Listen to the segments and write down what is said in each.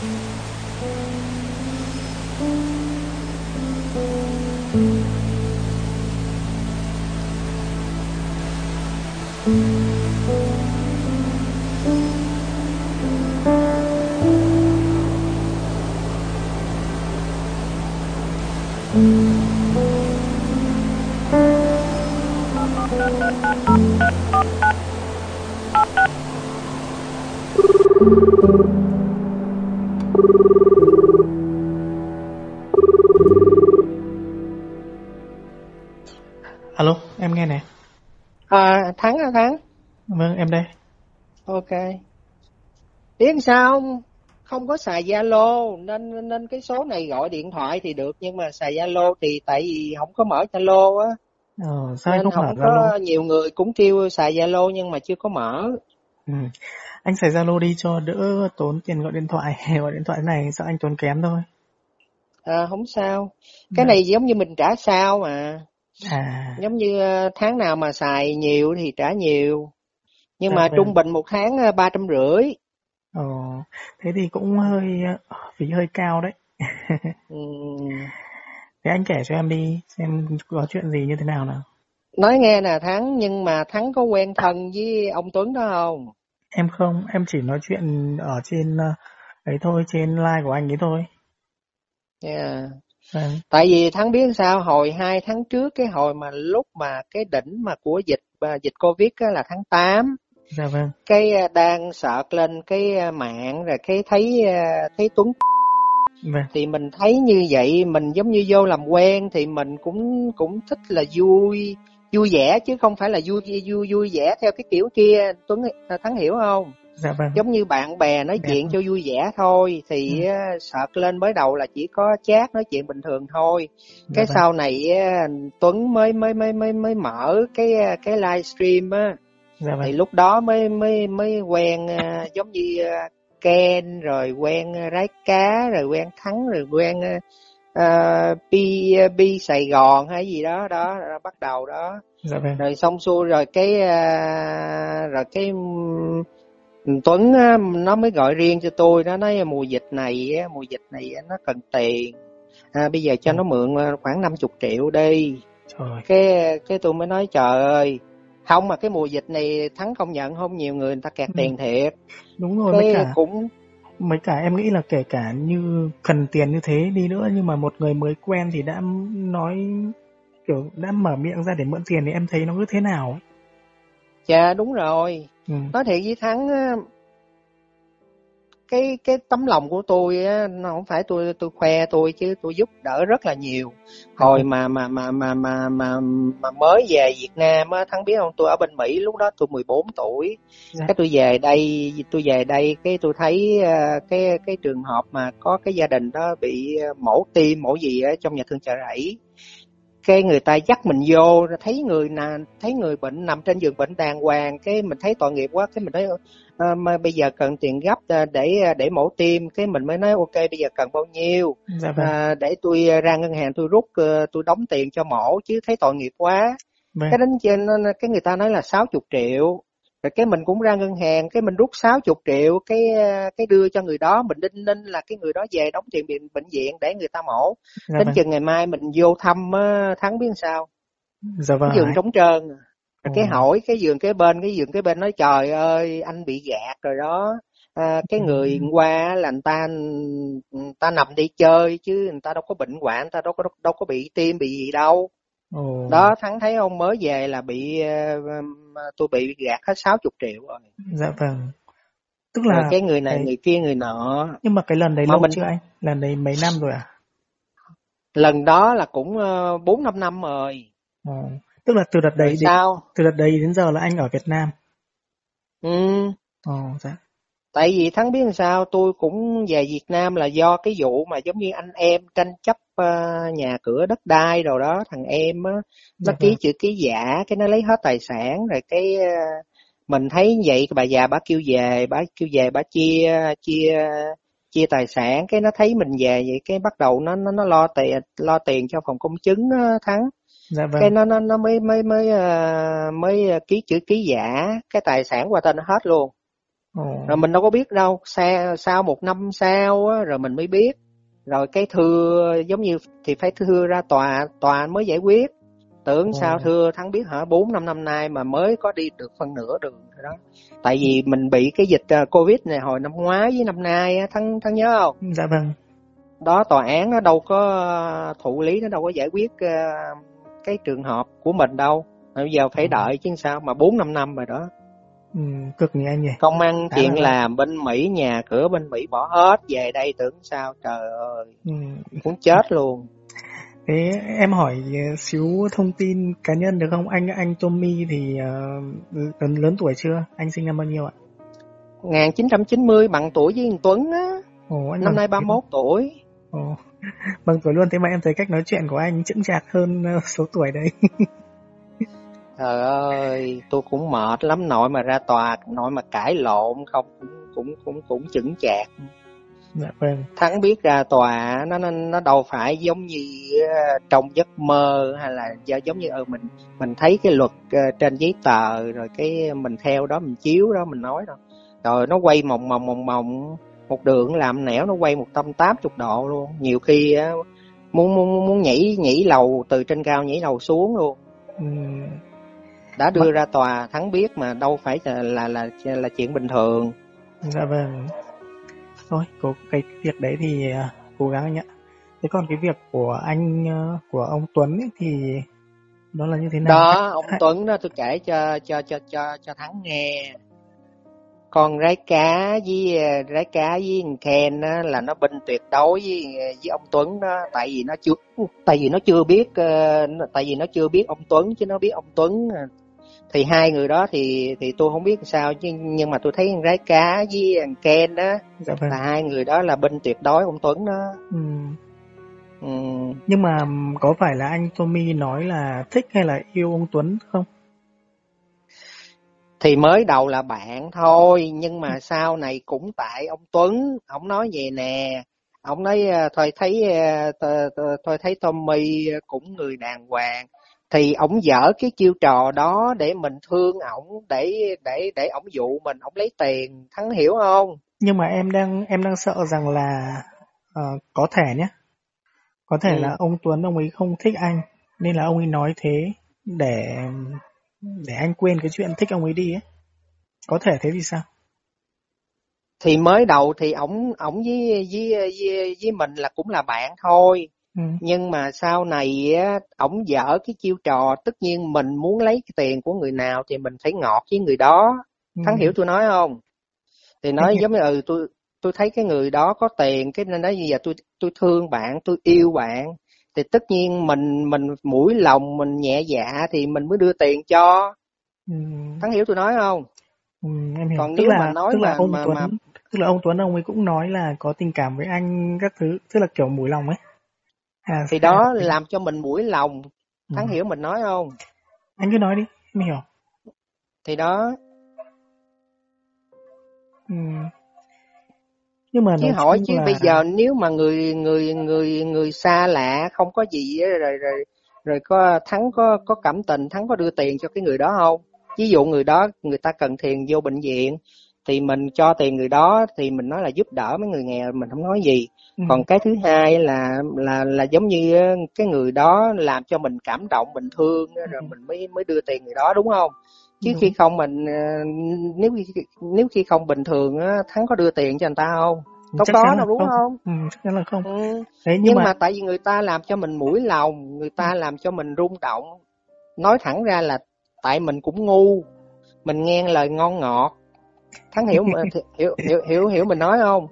Thank you. Ok. Biết sao không? Có xài Zalo nên nên cái số này gọi điện thoại thì được nhưng mà xài Zalo thì tại vì không có mở Zalo á. Ờ, sao anh Nên không không Zalo? có nhiều người cũng kêu xài Zalo nhưng mà chưa có mở. Ừ. Anh xài Zalo đi cho đỡ tốn tiền gọi điện thoại. Gọi điện thoại này sợ anh tốn kém thôi. À, không sao. Cái Dạ. này giống như mình trả sao mà. À, Giống như ờ, tháng nào mà xài nhiều thì trả nhiều. Nhưng dạ mà vâng. trung bình một tháng ờ, ba trăm rưỡi. Ồ, thế thì cũng hơi ờ, phí hơi cao đấy. Ừm, Thế anh kể cho em đi xem có chuyện gì như thế nào nào. Nói nghe nè Thắng, nhưng mà Thắng có quen thân với ông Tuấn đó không? Em không, em chỉ nói chuyện ở trên ờ, ấy thôi, trên live của anh ấy thôi. Yeah. Vâng, Tại vì Thắng biết sao, hồi hai tháng trước, cái hồi mà lúc mà cái đỉnh mà của dịch à, dịch Covid là tháng 8, dạ vâng, cái à, đang sợ lên cái à, mạng rồi cái thấy à, thấy Tuấn. Vâng, thì mình thấy như vậy mình giống như vô làm quen thì mình cũng cũng thích là vui vui vẻ chứ không phải là vui vui vui vẻ theo cái kiểu kia. Tuấn Thắng hiểu không? dạ vâng, giống như bạn bè nói Dạ chuyện vâng. cho vui vẻ thôi thì Ừ. á, sợ lên mới đầu là chỉ có chat nói chuyện bình thường thôi. Dạ cái vâng, sau này Tuấn mới mới mới mới mới mở cái cái livestream á dạ thì vâng, lúc đó mới mới mới quen à, giống như à, Ken rồi quen à, Rái Cá rồi quen Thắng rồi quen à, à, Bi Bi Sài Gòn hay gì đó đó rồi bắt đầu đó. Dạ vâng, rồi xong xuôi rồi cái à, rồi cái Tuấn nó mới gọi riêng cho tôi. Nó nói mùa dịch này mùa dịch này nó cần tiền. À, bây giờ cho Ừ. nó mượn khoảng 50 triệu đi. Trời, cái cái tôi mới nói trời ơi không mà cái mùa dịch này thắng công nhận không nhiều người người ta kẹt Ừ. tiền thiệt đúng rồi, mấy cái cả cũng mấy cả em nghĩ là kể cả như cần tiền như thế đi nữa nhưng mà một người mới quen thì đã nói kiểu đã mở miệng ra để mượn tiền thì em thấy nó cứ thế nào ấy. dạ đúng rồi Ừ. nói thiệt với thắng cái cái tấm lòng của tôi á nó không phải tôi tôi khoe tôi chứ tôi giúp đỡ rất là nhiều. Hồi mà mà mà mà mà mà, mà mới về Việt Nam á thắng biết không? Tôi ở bên Mỹ lúc đó tôi 14 tuổi. Dạ. cái tôi về đây tôi về đây cái tôi thấy ờ, cái cái trường hợp mà có cái gia đình đó bị ờ, mổ tim mổ gì ở trong nhà thương chợ rẫy cái người ta dắt mình vô thấy người nào thấy người bệnh nằm trên giường bệnh đàng hoàng cái mình thấy tội nghiệp quá cái mình nói "Ờ, mà bây giờ cần tiền gấp ờ, để để mổ tim. Cái mình mới nói ok bây giờ cần bao nhiêu? Dạ vâng, à, để tôi ra ngân hàng tôi rút tôi đóng tiền cho mổ chứ thấy tội nghiệp quá. Vâng, cái đến trên cái người ta nói là 60 triệu rồi cái mình cũng ra ngân hàng cái mình rút 60 triệu cái ờ, cái đưa cho người đó mình đinh ninh là cái người đó về đóng tiền bệnh bệnh viện để người ta mổ. Dạ đến vâng, chừng ngày mai mình vô thăm á, thắng biết sao? Dạ vâng, cái giường trống trơn à. rồi cái hỏi cái giường kế bên cái giường kế bên nói trời ơi anh bị gạt rồi đó. À, cái người qua là người ta người ta nằm đi chơi chứ người ta đâu có bệnh hoạn người ta đâu có đâu có bị tim bị gì đâu Ồ. đó thắng thấy không mới về là bị ờ, tôi bị gạt hết 60 triệu rồi Dạ vâng. Tức rồi là cái người này cái- người kia người nọ nhưng mà cái lần đấy Mà lâu mình- chưa anh? Lần đấy mấy năm rồi à? lần đó là cũng ờ, bốn năm năm rồi Ồ. Tức là từ đợt đấy rồi đến, sao từ đợt đấy đến giờ là anh ở Việt Nam. ừ Ồ, dạ. tại vì thắng biết làm sao tôi cũng về Việt Nam là do cái vụ mà giống như anh em tranh chấp nhà cửa đất đai đồ đó thằng em á nó Dạ ký vâng. chữ ký giả cái nó lấy hết tài sản rồi cái ờ, mình thấy vậy bà già bà kêu về bà kêu về bà chia chia chia tài sản cái nó thấy mình về vậy cái bắt đầu nó nó nó lo tiền lo tiền cho phòng công chứng á, thắng Dạ vâng. cái nó nó nó mới mới mới ờ, mới ký chữ ký giả cái tài sản qua tên nó hết luôn Ồ. rồi mình đâu có biết đâu sau sau một năm sau á, rồi mình mới biết rồi cái thưa giống như thì phải thưa ra tòa tòa mới giải quyết. Tưởng Ồ. sao thưa thắng biết hả? Bốn năm năm nay mà mới có đi được phân nửa đường rồi đó. Tại vì mình bị cái dịch uh, covid này hồi năm ngoái với năm nay á thắng thắng nhớ không? Dạ vâng. Đó tòa án nó đâu có thụ lý nó đâu có giải quyết uh, cái trường hợp của mình đâu. Bây giờ phải đợi chứ sao? Mà bốn năm năm rồi đó ừ, cực nhỉ anh nhỉ? Công ăn chuyện à, làm bên mỹ nhà cửa bên mỹ bỏ hết về đây tưởng sao trời ơi. Ừ. muốn chết luôn. Thế em hỏi xíu thông tin cá nhân được không? Anh anh Tommy thì uh, lớn lớn tuổi chưa? Anh sinh năm bao nhiêu ạ? 1990 bằng tuổi với anh Tuấn á. Ồ, anh năm nay 31 tuổi. Ồ, bằng tuổi luôn. Thế mà em thấy cách nói chuyện của anh chững chạc hơn uh, số tuổi đấy Trời ơi, tôi cũng mệt lắm nội mà ra tòa, nội mà cãi lộn không cũng cũng cũng cũng chững chạc. Dạ vâng. Thắng biết ra tòa nó nó nó đâu phải giống như uh, trong giấc mơ hay là giống như ừ mình mình thấy cái luật uh, trên giấy tờ rồi cái mình theo đó mình chiếu đó mình nói đâu. Rồi nó quay mòng mòng mòng mòng một đường làm nẻo nó quay một trăm tám chục độ luôn. Nhiều khi muốn muốn muốn nhảy nhảy lầu từ trên cao nhảy lầu xuống luôn. Đã đưa ra tòa thắng biết mà đâu phải là là là, là chuyện bình thường. Dạ vâng. Thôi có cái việc đấy thì uh, cố gắng anh ạ thế còn cái việc của anh uh, của ông Tuấn ấy, thì đó là như thế nào? Đó ông Tuấn đó tôi kể cho cho cho cho cho thắng nghe. Con rái cá với rái cá với Ken á, là nó binh tuyệt đối với với ông Tuấn đó tại vì nó chưa tại vì nó chưa biết uh, tại vì nó chưa biết ông Tuấn chứ nó biết ông Tuấn thì hai người đó thì thì tôi không biết sao chứ nhưng mà tôi thấy con rái cá với thằng Ken đó dạ vâng. là hai người đó là bên tuyệt đối ông Tuấn đó ừ. Ừ. nhưng mà có phải là anh Tommy nói là thích hay là yêu ông Tuấn không thì mới đầu là bạn thôi nhưng mà sau này cũng tại ông Tuấn ông nói về nè ông nói ờ, thôi thấy ờ, thôi thấy Tommy cũng người đàng hoàng thì ổng dở cái chiêu trò đó để mình thương ổng để để để ổng dụ mình ổng lấy tiền thắng hiểu không? Nhưng mà em đang em đang sợ rằng là uh, có thể nhé. Có thể ừ. là ông Tuấn ông ấy không thích anh nên là ông ấy nói thế để để anh quên cái chuyện thích ông ấy đi ấy. Có thể thế thì sao? Thì mới đầu thì ổng ổng với với với với mình là cũng là bạn thôi Ừ. nhưng mà sau này á ổng dở cái chiêu trò tất nhiên mình muốn lấy cái tiền của người nào thì mình phải ngọt với người đó ừ. thắng hiểu tôi nói không thì nói giống như ừ tôi tôi thấy cái người đó có tiền cái nên nói như giờ tôi tôi thương bạn tôi yêu bạn thì tất nhiên mình mình mũi lòng mình nhẹ dạ thì mình mới đưa tiền cho ừ. thắng hiểu tôi nói không ừ, em hiểu. còn tức nếu là, mà nói tức là mà, ông mà, Tuấn mà tức là ông Tuấn ông ấy cũng nói là có tình cảm với anh các thứ tức là kiểu mũi lòng ấy À, thì đó làm cho mình mũi lòng. Thắng ừ. hiểu mình nói không? Anh cứ nói đi em hiểu. Thì đó. Ừ. nhưng mà chứ hỏi chứ là... bây giờ nếu mà người người người người xa lạ không có gì rồi rồi rồi có thắng có có cảm tình thắng có đưa tiền cho cái người đó không? Ví dụ người đó người ta cần tiền vô bệnh viện thì mình cho tiền người đó thì mình nói là giúp đỡ mấy người nghèo mình không nói gì ừ. còn cái thứ hai là là là giống như cái người đó làm cho mình cảm động mình thương ừ. rồi mình mới mới đưa tiền người đó đúng không chứ ừ. khi không mình ờ, nếu nếu khi không bình thường á thắng có đưa tiền cho người ta không không chắc có đâu đúng không, không? Ừ, chắc chắn là không ừ. Thế nhưng, nhưng mà... mà tại vì người ta làm cho mình mũi lòng người ta ừ. làm cho mình rung động nói thẳng ra là tại mình cũng ngu mình nghe lời ngon ngọt thắng hiểu hiểu hiểu hiểu hiểu mình nói không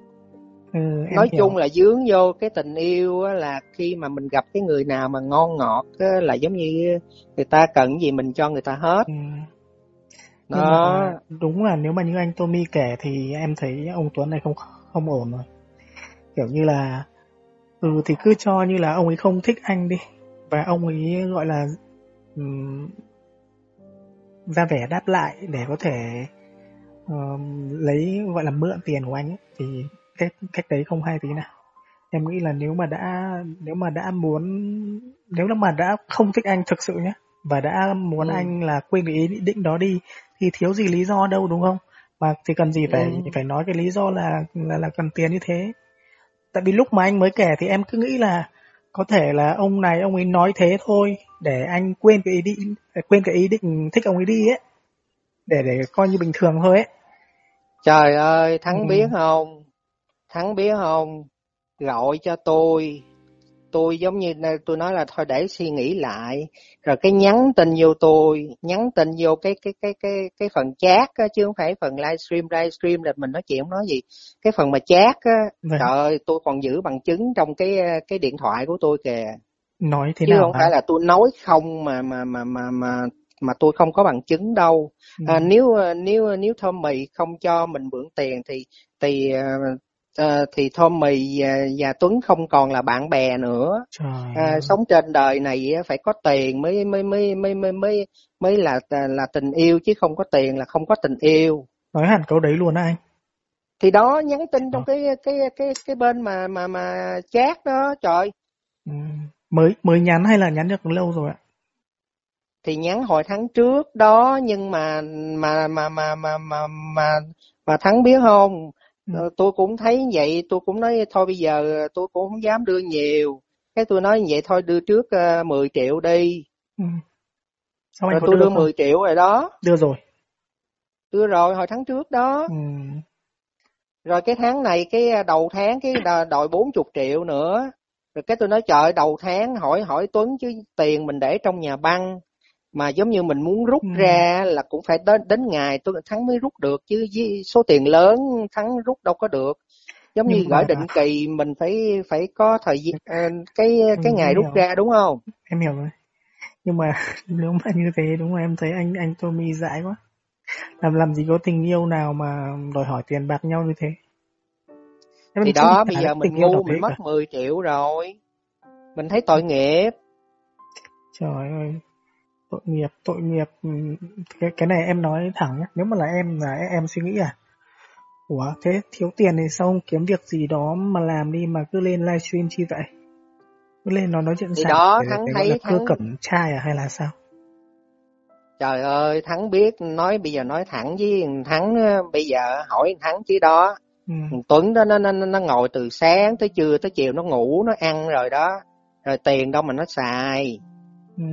ừ, nói hiểu. chung là dướng vô cái tình yêu á, là khi mà mình gặp cái người nào mà ngon ngọt á, là giống như người ta cần gì mình cho người ta hết. Ừ. đó. đúng là nếu mà như anh Tommy kể thì em thấy ông Tuấn này không không ổn rồi. Kiểu như là ừ thì cứ cho như là ông ấy không thích anh đi. Và ông ấy gọi là um, ra vẻ đáp lại để có thể uh, lấy gọi là mượn tiền của anh ấy, thì cách cách đấy không hay tí nào em nghĩ là nếu mà đã nếu mà đã muốn nếu mà đã không thích anh thực sự nhé và đã muốn ừ. anh là quên cái ý định đó đi thì thiếu gì lý do đâu đúng không mà thì cần gì phải ừ. phải nói cái lý do là là là cần tiền như thế tại vì lúc mà anh mới kể thì em cứ nghĩ là có thể là ông này ông ấy nói thế thôi để anh quên cái ý định quên cái ý định thích ông ấy đi ấy để để coi như bình thường thôi ấy trời ơi thắng ừ. biết không thắng biết không? Gọi cho tôi. Tôi giống như tôi nói là thôi để suy nghĩ lại. Rồi cái nhắn tin vô tôi. Nhắn tin vô cái cái cái cái cái phần chat á chứ không phải phần livestream livestream là mình nói chuyện không nói gì. Cái phần mà chat á vâng. trời ơi tôi còn giữ bằng chứng trong cái cái điện thoại của tôi kìa. Nói thế chứ nào không hả? phải là tôi nói không mà mà mà mà mà mà tôi không có bằng chứng đâu. Ừ. à, nếu nếu nếu Tommy không cho mình mượn tiền thì thì uh, thì Tommy và, và Tuấn không còn là bạn bè nữa. À, sống trên đời này phải có tiền mới mới mới mới mới mới mới là là tình yêu chứ không có tiền là không có tình yêu. Nói hẳn câu đấy luôn anh. Thì đó nhắn tin trong cái cái cái cái bên mà mà mà chat đó trời. Ừ. mới mới nhắn hay là nhắn được lâu rồi ạ? Thì nhắn hồi tháng trước đó nhưng mà mà mà mà mà mà mà, mà thắng biết không ừ. Ờ, tôi cũng thấy vậy tôi cũng nói thôi bây giờ tôi cũng không dám đưa nhiều. Cái tôi nói vậy thôi đưa trước uh, ờ, 10 triệu đi. Ừ. Sao rồi tôi đưa, đưa 10 triệu rồi đó. Đưa rồi. Đưa rồi hồi tháng trước đó. Ừ. rồi cái tháng này cái đầu tháng cái đòi 40 triệu nữa. Rồi cái tôi nói trời đầu tháng hỏi hỏi Tuấn chứ tiền mình để trong nhà băng mà giống như mình muốn rút ừ. ra là cũng phải đến đến ngày tôi thắng mới rút được chứ với số tiền lớn thắng rút đâu có được. Giống Nhưng như gửi định kỳ mình phải phải có thời gian à, cái cái ừ, ngày rút hiểu. ra đúng không? Em hiểu rồi. Nhưng mà nếu mà như thế đúng không? Em thấy anh anh Tommy dại quá. Làm làm gì có tình yêu nào mà đòi hỏi tiền bạc nhau như thế? Em thì đó bây giờ mình ngu mình mất cả. 10 triệu rồi. Mình thấy tội nghiệp. Trời ơi tội nghiệp tội nghiệp. Ừ, cái cái này em nói thẳng nhé nếu mà là em là em suy nghĩ à? Ủa thế thiếu tiền thì sao? Không kiếm việc gì đó mà làm đi mà cứ lên livestream chi vậy? Cứ lên nó nói chuyện thì đó để, thắng để thấy thắng... cẩm trai à hay là sao? Trời ơi thắng biết nói bây giờ nói thẳng với thắng bây giờ hỏi thắng chứ đó. Ừ. tuấn đó nó, nó nó ngồi từ sáng tới trưa tới chiều nó ngủ nó ăn rồi đó. Rồi tiền đâu mà nó xài. Ừ.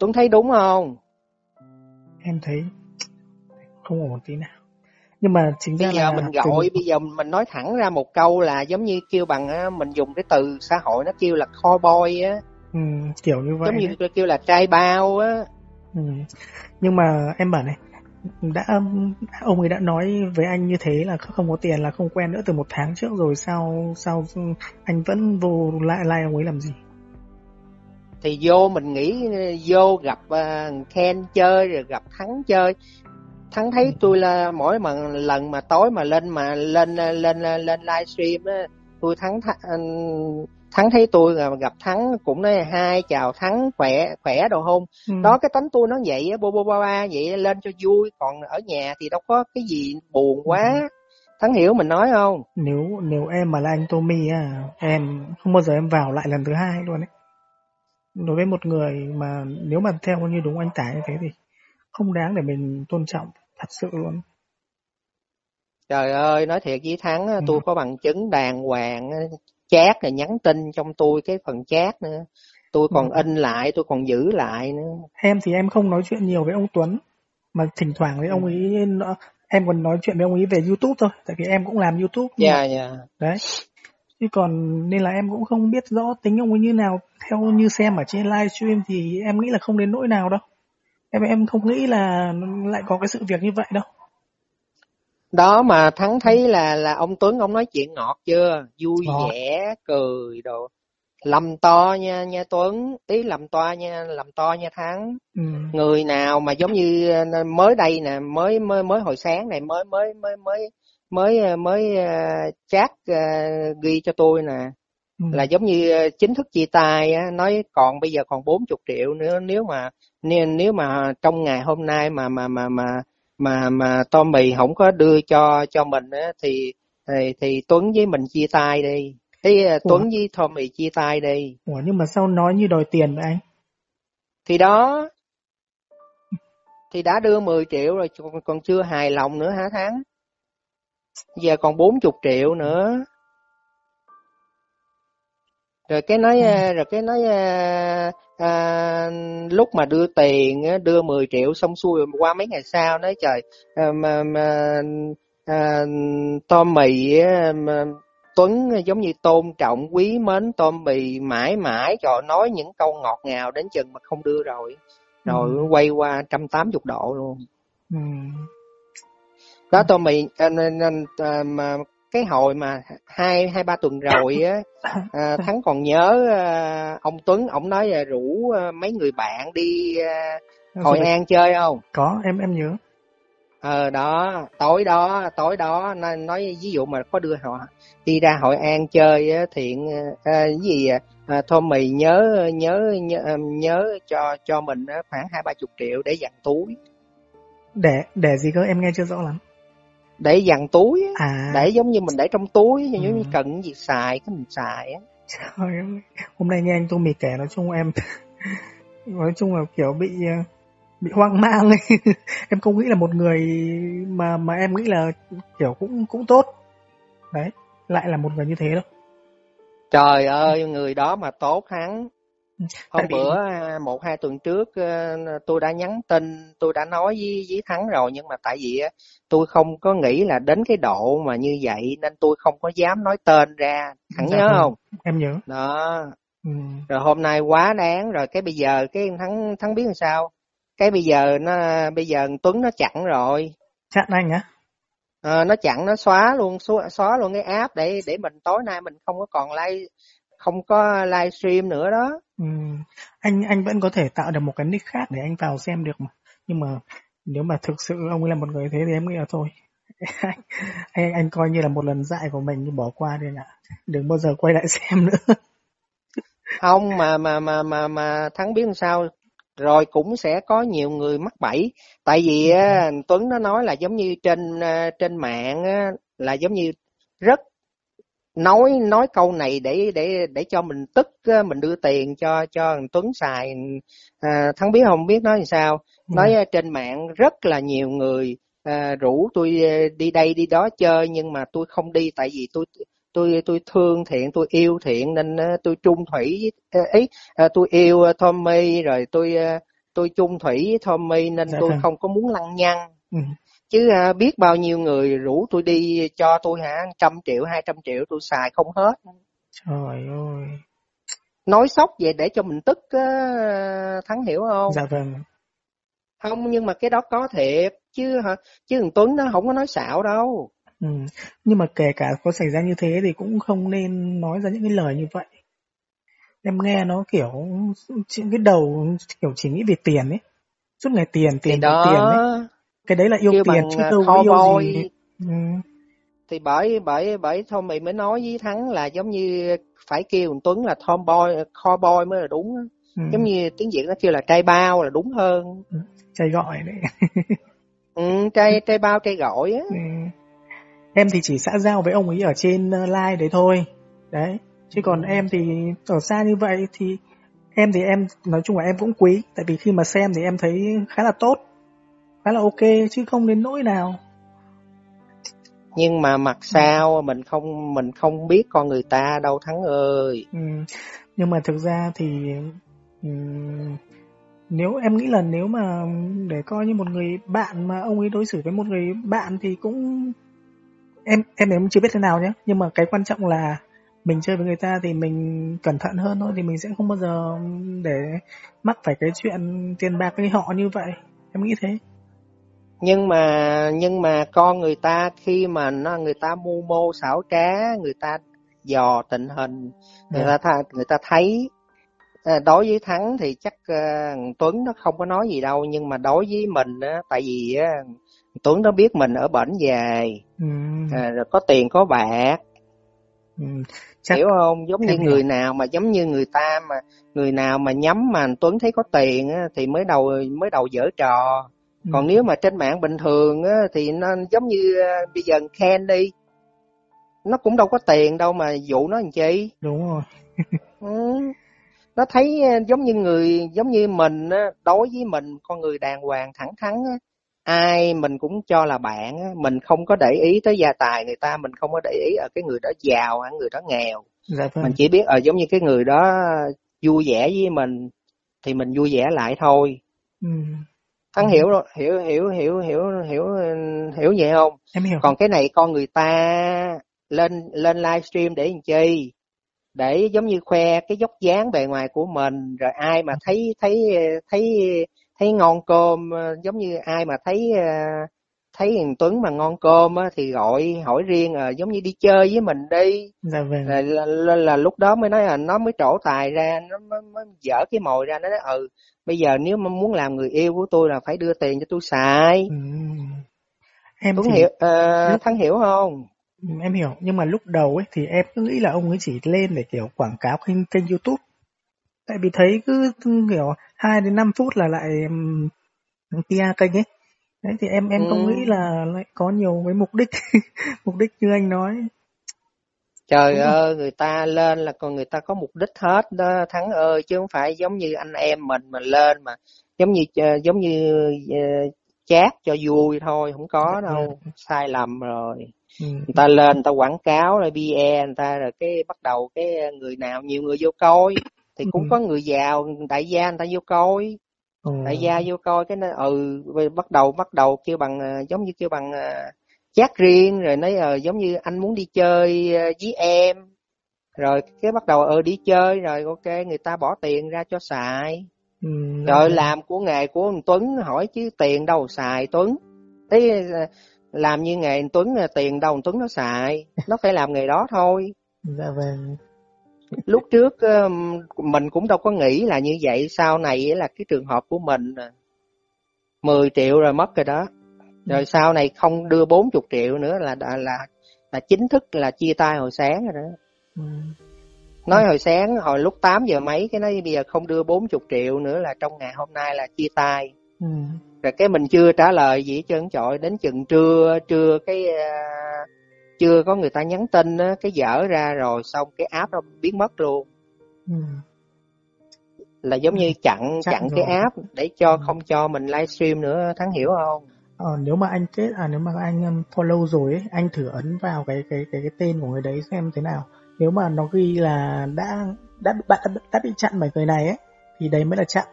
Tuấn thấy đúng không? Em thấy không ổn tí nào. Nhưng mà chính bây ra giờ là mình gọi từ... bây giờ mình nói thẳng ra một câu là giống như kêu bằng mình dùng cái từ xã hội nó kêu là kho boy á. Ừ, kiểu như vậy. Giống như đấy. kêu là trai bao á. Ừ. Nhưng mà em bảo này, đã ông ấy đã nói với anh như thế là không có tiền là không quen nữa từ một tháng trước rồi sao sao anh vẫn vô lại like ông ấy làm gì? Thì vô mình nghĩ vô gặp uh, Ken chơi rồi gặp Thắng chơi. Thắng thấy tôi là mỗi mà lần mà tối mà lên mà lên lên lên livestream á tôi thắng thắng thấy tôi gặp thắng cũng nói hai chào thắng khỏe khỏe đồ không ừ. đó cái tánh tôi nó vậy á bô bô ba ba vậy lên cho vui. Còn ở nhà thì đâu có cái gì buồn quá. Ừ. thắng hiểu mình nói không? Nếu nếu em mà là anh Tommy á em không bao giờ em vào lại lần thứ hai luôn ấy đối với một người mà nếu mà theo như đúng anh tải như thế thì không đáng để mình tôn trọng thật sự luôn trời ơi nói thiệt với thắng ừ. tôi có bằng chứng đàng hoàng chat là nhắn tin trong tôi cái phần chat nữa tôi còn ừ. in lại tôi còn giữ lại nữa em thì em không nói chuyện nhiều với ông Tuấn mà thỉnh thoảng với ừ. ông ấy em còn nói chuyện với ông ấy về YouTube thôi tại vì em cũng làm YouTube dạ yeah, dạ yeah. đấy chứ còn nên là em cũng không biết rõ tính ông ấy như nào. Theo như xem ở trên livestream thì em nghĩ là không đến nỗi nào đâu. Em em không nghĩ là lại có cái sự việc như vậy đâu. Đó mà thắng thấy là là ông tuấn ông nói chuyện ngọt chưa? Vui ngọt. vẻ cười đồ. Lầm to nha nha tuấn. Ý lầm to nha lầm to nha thắng. Ừ. người nào mà giống như mới đây nè mới mới mới hồi sáng này mới mới mới mới mới mới uh, chat uh, ghi cho tôi nè ừ. là giống như chính thức chia tay á nói còn bây giờ còn 40 triệu nữa nếu mà nếu, nếu mà trong ngày hôm nay mà mà mà mà mà mà Tommy không có đưa cho cho mình á thì thì thì Tuấn với mình chia tay đi Thế Tuấn với Tommy chia tay đi. Ủa nhưng mà sao nói như đòi tiền vậy anh? Thì đó thì đã đưa 10 triệu rồi còn, còn chưa hài lòng nữa hả Thắng? Giờ còn 40 triệu nữa. Rồi cái nói ừ. rồi cái nói à, à, lúc mà đưa tiền đưa 10 triệu xong xuôi qua mấy ngày sau nói trời à, mà, mà à, tôm mì mà, Tuấn giống như tôn trọng quý mến tôm mì mãi mãi cho nói những câu ngọt ngào đến chừng mà không đưa rồi rồi ừ. quay qua 180 độ luôn ừ. Đó à, à, mà cái hồi mà hai hai ba tuần rồi á à, thắng còn nhớ à, ông tuấn ông nói là rủ à, mấy người bạn đi à, hội an chơi không? Có em em nhớ. Ờ đó tối đó tối đó nói ví dụ mà có đưa họ đi ra hội an chơi á thiện à, gì à, Tommy nhớ nhớ nhớ nhớ cho cho mình khoảng hai ba chục triệu để dặn túi. Để để gì cơ? Em nghe chưa rõ lắm để dằn túi à. để giống như mình để trong túi ừ. giống như cần gì xài cái mình xài á trời ơi hôm nay nghe anh tô mì kể nói chung em nói chung là kiểu bị bị hoang mang ấy. em không nghĩ là một người mà mà em nghĩ là kiểu cũng cũng tốt đấy lại là một người như thế đâu trời ơi người đó mà tốt hắn hôm vì... bữa à, một hai tuần trước ờ, tôi đã nhắn tin tôi đã nói với với thắng rồi nhưng mà tại vì tôi không có nghĩ là đến cái độ mà như vậy nên tôi không có dám nói tên ra. Thắng dạ, nhớ không? em nhớ. Đó. Ừ. rồi hôm nay quá đáng rồi cái bây giờ cái thắng thắng biết làm sao? Cái bây giờ nó bây giờ tuấn nó chặn rồi. Chặn anh hả? À, nó chặn nó xóa luôn xóa, xóa luôn cái app để để mình tối nay mình không có còn like không có livestream nữa đó. Ừ. anh anh vẫn có thể tạo được một cái nick khác để anh vào xem được mà. Nhưng mà nếu mà thực sự ông ấy là một người thế thì em nghĩ là thôi. Anh, anh coi như là một lần dạy của mình nhưng bỏ qua đi ạ. Đừng bao giờ quay lại xem nữa. Không mà mà mà mà mà thắng biết làm sao. Rồi cũng sẽ có nhiều người mắc bẫy. Tại vì ừ. Tuấn nó nói là giống như trên ờ, trên mạng là giống như rất nói nói câu này để để để cho mình tức mình đưa tiền cho cho thằng Tuấn xài. À, thắng biết không biết nói làm sao? Ừ. nói trên mạng rất là nhiều người à, rủ tôi đi đây đi đó chơi nhưng mà tôi không đi tại vì tôi tôi tôi thương thiện tôi yêu thiện nên tôi trung thủy ấy à, tôi yêu Tommy rồi tôi tôi trung thủy với Tommy nên dạ tôi không có muốn lăng nhăng. Ừ chứ à, biết bao nhiêu người rủ tôi đi cho tôi hả? Trăm triệu hai trăm triệu tôi xài không hết. Trời ơi. Nói sốc vậy để cho mình tức á, thắng hiểu không? Dạ vâng. Không nhưng mà cái đó có thiệt. Chứ hả? Chứ thằng tuấn nó không có nói xạo đâu. Ừ. nhưng mà kể cả có xảy ra như thế thì cũng không nên nói ra những cái lời như vậy. Em nghe nó kiểu cái đầu kiểu chỉ nghĩ về tiền ấy. Suốt ngày tiền tiền đó... tiền ấy cái đấy là yêu Kêu tiền chứ à, đâu có yêu boy. gì ừ. thì bởi bởi bởi thôi mày mới nói với thắng là giống như phải kêu tuấn là tomboy kho boy mới là đúng ừ. giống như tiếng việt nó kêu là trai bao là đúng hơn ừ. trai gọi đấy ừ, trai trai bao trai gọi á ừ. em thì chỉ xã giao với ông ấy ở trên uh, live đấy thôi đấy chứ còn ừ. em thì ở xa như vậy thì em thì em nói chung là em cũng quý tại vì khi mà xem thì em thấy khá là tốt khá là ok chứ không đến nỗi nào. Nhưng mà mặt sau mình không mình không biết con người ta đâu thắng ơi. Ừ. nhưng mà thực ra thì ừ, nếu em nghĩ là nếu mà để coi như một người bạn mà ông ấy đối xử với một người bạn thì cũng em em em chưa biết thế nào nhé. Nhưng mà cái quan trọng là mình chơi với người ta thì mình cẩn thận hơn thôi thì mình sẽ không bao giờ để mắc phải cái chuyện tiền bạc với họ như vậy. Em nghĩ thế nhưng mà nhưng mà con người ta khi mà nó người ta mưu mô xảo trá người ta dò tình hình người yeah. ta người ta thấy à, đối với thắng thì chắc uh, tuấn nó không có nói gì đâu nhưng mà đối với mình á tại vì á tuấn nó biết mình ở bển về ừ. à, rồi có tiền có bạc ừ. chắc... hiểu không giống như em người hiểu. nào mà giống như người ta mà người nào mà nhắm mà tuấn thấy có tiền á thì mới đầu mới đầu dở trò còn ừ. nếu mà trên mạng bình thường á, thì nó giống như uh, bây giờ Ken đi nó cũng đâu có tiền đâu mà dụ nó làm chi đúng rồi ừ. nó thấy giống như người giống như mình đối với mình con người đàng hoàng thẳng thắn ai mình cũng cho là bạn mình không có để ý tới gia tài người ta mình không có để ý ở cái người đó giàu hay người đó nghèo dạ vâng. mình chỉ biết ở giống như cái người đó vui vẻ với mình thì mình vui vẻ lại thôi ừ. Thắng ừ. hiểu hiểu hiểu hiểu hiểu hiểu hiểu vậy không? Em hiểu. Còn cái này con người ta lên lên livestream để làm chi? Để giống như khoe cái dốc dáng bề ngoài của mình rồi ai mà thấy thấy thấy thấy ngon cơm giống như ai mà thấy thấy thằng Tuấn mà ngon cơm á, thì gọi hỏi riêng à, giống như đi chơi với mình đi. Dạ vâng. là, là, là, là lúc đó mới nói là nó mới trổ tài ra nó mới, mới dở cái mồi ra nó nói ừ bây giờ nếu mà muốn làm người yêu của tôi là phải đưa tiền cho tôi xài. Ừ. em Tuấn thì... hiểu uh, thắng hiểu không? Ừ, em hiểu. Nhưng mà lúc đầu ấy thì em cứ nghĩ là ông ấy chỉ lên để kiểu quảng cáo kênh kênh youtube. Tại vì thấy cứ kiểu hai đến 5 phút là lại PR kênh ấy. Đấy thì em em ừ. không nghĩ là lại có nhiều cái mục đích. Mục đích như anh nói trời Đúng ơi người ta lên là còn người ta có mục đích hết đó thắng ơi chứ không phải giống như anh em mình mà lên mà giống như ờ, giống như uh, chat cho vui thôi không có dạ, đâu ừ. sai lầm rồi ừ. người ta lên người ta quảng cáo rồi be người ta rồi cái bắt đầu cái người nào nhiều người vô coi thì cũng ừ. có người giàu đại gia người ta vô coi ừ. đại gia vô coi cái nó ừ bắt đầu bắt đầu kêu bằng ờ, giống như kêu bằng uh, chat riêng rồi nói ờ giống như anh muốn đi chơi với em. Rồi cái bắt đầu ờ đi chơi rồi ok người ta bỏ tiền ra cho xài. Ừ, rồi làm của nghề của ông Tuấn hỏi chứ tiền đâu xài Tuấn. Thế làm như nghề Tuấn tiền đâu Tuấn nó xài. Nó phải làm nghề đó thôi. Dạ vâng. Lúc trước mình cũng đâu có nghĩ là như vậy. Sau này là cái trường hợp của mình 10 triệu rồi mất rồi đó rồi sau này không đưa 40 triệu nữa là là là, là chính thức là chia tay hồi sáng rồi đó ừ. nói hồi sáng hồi lúc 8 giờ mấy cái nói bây giờ không đưa 40 triệu nữa là trong ngày hôm nay là chia tay ừ. rồi cái mình chưa trả lời gì trơn trọi đến chừng trưa trưa cái uh, chưa có người ta nhắn tin á cái dở ra rồi xong cái app nó biến mất luôn ừ. là giống như chặn chặn, chặn cái app để cho ừ. không cho mình livestream nữa thắng hiểu không Ờ, nếu mà anh kết à nếu mà anh um, follow rồi ấy, anh thử ấn vào cái cái cái cái tên của người đấy xem thế nào. Nếu mà nó ghi là đã đã đã, đã, đã bị chặn bởi người này ấy thì đấy mới là chặn.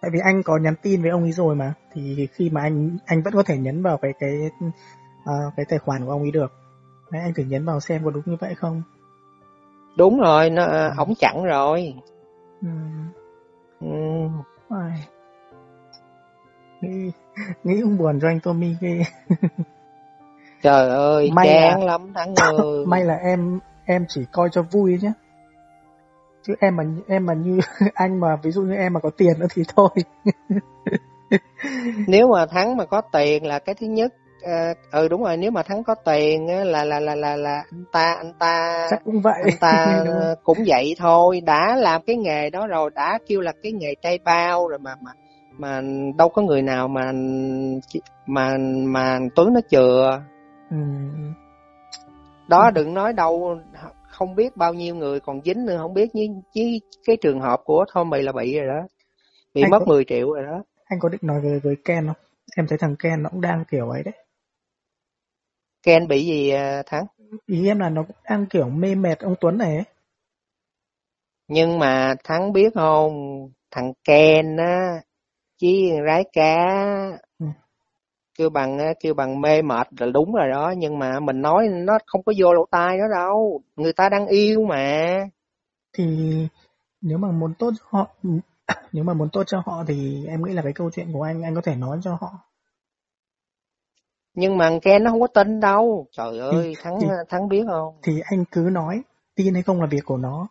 Tại vì anh có nhắn tin với ông ấy rồi mà thì khi mà anh anh vẫn có thể nhấn vào cái cái uh, cái tài khoản của ông ấy được. Đấy, anh thử nhấn vào xem có đúng như vậy không. Đúng rồi, nó ừ. ổng chặn rồi. Ừ. Ừ nghĩ, nghĩ cũng buồn cho anh Tommy ghê trời ơi may chán là, lắm thắng ơi may là em em chỉ coi cho vui nhé chứ em mà em mà như anh mà ví dụ như em mà có tiền nữa thì thôi. Nếu mà thắng mà có tiền là cái thứ nhất. Uh, ừ đúng rồi nếu mà thắng có tiền là là là là là anh ta anh ta chắc cũng vậy. anh ta cũng vậy thôi. Đã làm cái nghề đó rồi đã kêu là cái nghề trai bao rồi mà mà mà đâu có người nào mà mà mà Tuấn nó chừa. Ừ. đó đừng nói đâu không biết bao nhiêu người còn dính nữa không biết như chứ cái trường hợp của Tommy là bị rồi đó. Bị anh mất có, 10 triệu rồi đó. Anh có định nói về với Ken không? Em thấy thằng Ken nó cũng đang kiểu ấy đấy. Ken bị gì à, thắng? Ý em là nó cũng đang kiểu mê mệt ông Tuấn này ấy. Nhưng mà thắng biết không? Thằng Ken á chí rái cá. Ừ. kêu bằng kêu bằng mê mệt là đúng rồi đó nhưng mà mình nói nó không có vô lỗ tai đó đâu. Người ta đang yêu mà. Thì nếu mà muốn tốt cho họ nếu mà muốn tốt cho họ thì em nghĩ là cái câu chuyện của anh anh có thể nói cho họ. Nhưng mà Ken nó không có tin đâu. Trời ơi thì, thắng thì, thắng biết không? thì anh cứ nói tin hay không là việc của nó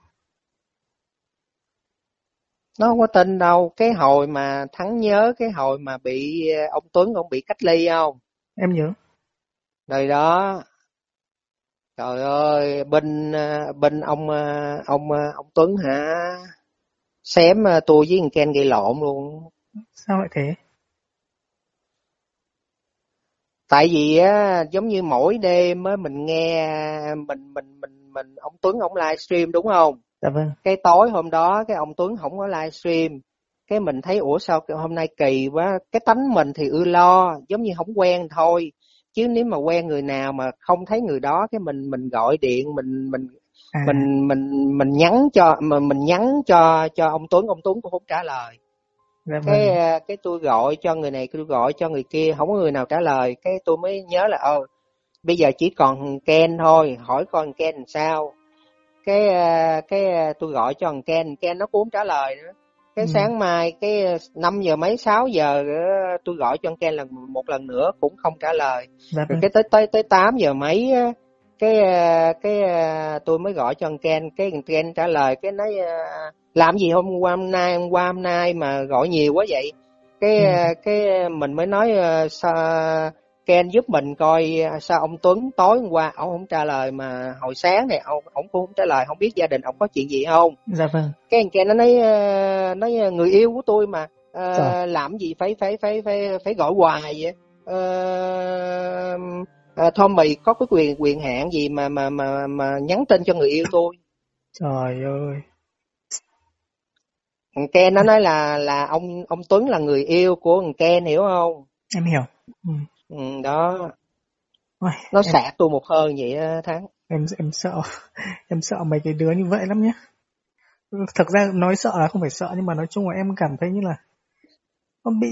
nó không có tin đâu. Cái hồi mà thắng nhớ cái hồi mà bị ờ, ông tuấn ông bị cách ly không? Em nhớ. Rồi đó. Trời ơi bên ờ, bên ông ờ, ông ông tuấn hả? Xém tôi với thằng ken gây lộn luôn. Sao lại thế? Tại vì á giống như mỗi đêm á mình nghe mình mình mình mình ông tuấn ông livestream đúng không dạ vâng. Cái tối hôm đó cái ông Tuấn không có livestream. Cái mình thấy ủa sao hôm nay kỳ quá cái tánh mình thì ưa lo giống như không quen thôi. Chứ nếu mà quen người nào mà không thấy người đó cái mình mình gọi điện mình mình à. mình mình mình nhắn cho mà mình nhắn cho cho ông Tuấn ông Tuấn cũng không trả lời. Dạ cái vâng. À, cái tôi gọi cho người này tôi gọi cho người kia không có người nào trả lời. Cái tôi mới nhớ là ờ bây giờ chỉ còn Ken thôi hỏi con Ken làm sao cái à, cái à, tôi gọi cho thằng Ken Ken nó cũng trả lời nữa cái ừ. sáng mai cái 5 giờ mấy 6 giờ tôi gọi cho Ken lần một lần nữa cũng không trả lời dạ rồi vâng. cái tới tới tới 8 giờ mấy cái cái tôi mới gọi cho thằng Ken cái thằng Ken trả lời cái nói làm gì hôm qua hôm nay hôm qua hôm nay mà gọi nhiều quá vậy cái ừ. cái mình mới nói sao Ken giúp mình coi sao ông Tuấn tối hôm qua ông không trả lời mà hồi sáng này ông ông cũng không trả lời không biết gia đình ông có chuyện gì không? Dạ vâng. Cái anh Ken nó nói nói người yêu của tôi mà à, làm gì phải phải phải phải phải gọi hoài vậy? À, à, Tommy có cái quyền quyền hạn gì mà mà mà mà nhắn tin cho người yêu tôi? Trời ơi. Thằng Ken nó nói là là ông ông Tuấn là người yêu của thằng Ken hiểu không? Em hiểu. Ừ. Ừ, đó. Ôi, nó em... sạc tôi một hơi vậy đó, thắng. em em sợ em sợ mấy cái đứa như vậy lắm nhé thật ra nói sợ là không phải sợ nhưng mà nói chung là em cảm thấy như là nó bị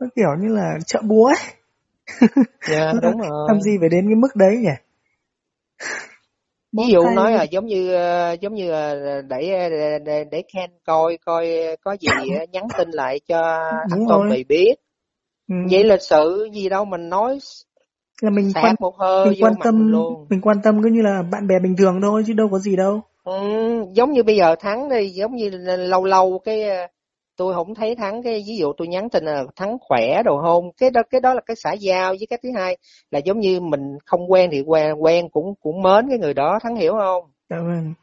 nó kiểu như là trợ búa ấy. Dạ đúng rồi. làm gì phải đến cái mức đấy nhỉ? Ví dụ nói là giống như ờ, giống như để để để Ken coi coi có gì nhắn tin lại cho Đúng anh Tommy biết ừ. vậy lịch sự gì đâu mình nói là mình quan một hơi mình quan tâm mình, luôn. mình quan tâm cứ như là bạn bè bình thường thôi chứ đâu có gì đâu ừ, giống như bây giờ thắng đi giống như lâu lâu cái tôi không thấy thắng cái ví dụ tôi nhắn tin là thắng khỏe đồ hôn cái đó cái đó là cái xã giao với cái thứ hai là giống như mình không quen thì quen quen cũng cũng mến cái người đó thắng hiểu không dạ vâng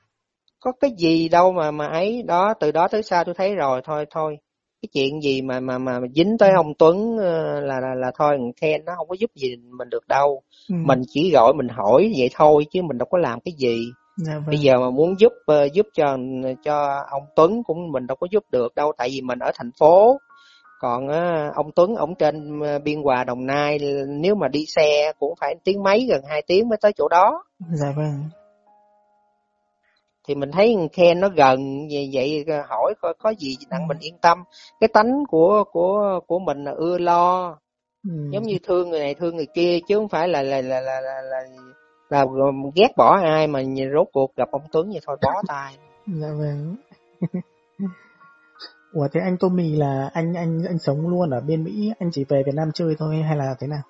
có cái gì đâu mà mà ấy đó từ đó tới sau tôi thấy rồi thôi thôi cái chuyện gì mà mà mà dính tới ông Tuấn ờ, là là, là thôi khen nó không có giúp gì mình được đâu. Ừ. mình chỉ gọi mình hỏi vậy thôi chứ mình đâu có làm cái gì. Dạ vâng. bây giờ mà muốn giúp uh, giúp cho cho ông Tuấn cũng mình đâu có giúp được đâu tại vì mình ở thành phố. Còn uh, ông Tuấn ông trên biên hòa Đồng Nai nếu mà đi xe cũng phải tiếng mấy gần hai tiếng mới tới chỗ đó. Dạ vâng thì mình thấy khen nó gần vậy vậy hỏi coi có gì đặng ừ. mình yên tâm cái tánh của của của mình là ưa lo ừ. giống như thương người này thương người kia chứ không phải là là là là, là, là là ghét bỏ ai mà rốt cuộc gặp ông Tuấn vậy thôi bó tay dạ vâng Ủa thế anh Tommy là anh anh anh sống luôn ở bên Mỹ, anh chỉ về Việt Nam chơi thôi hay là thế nào?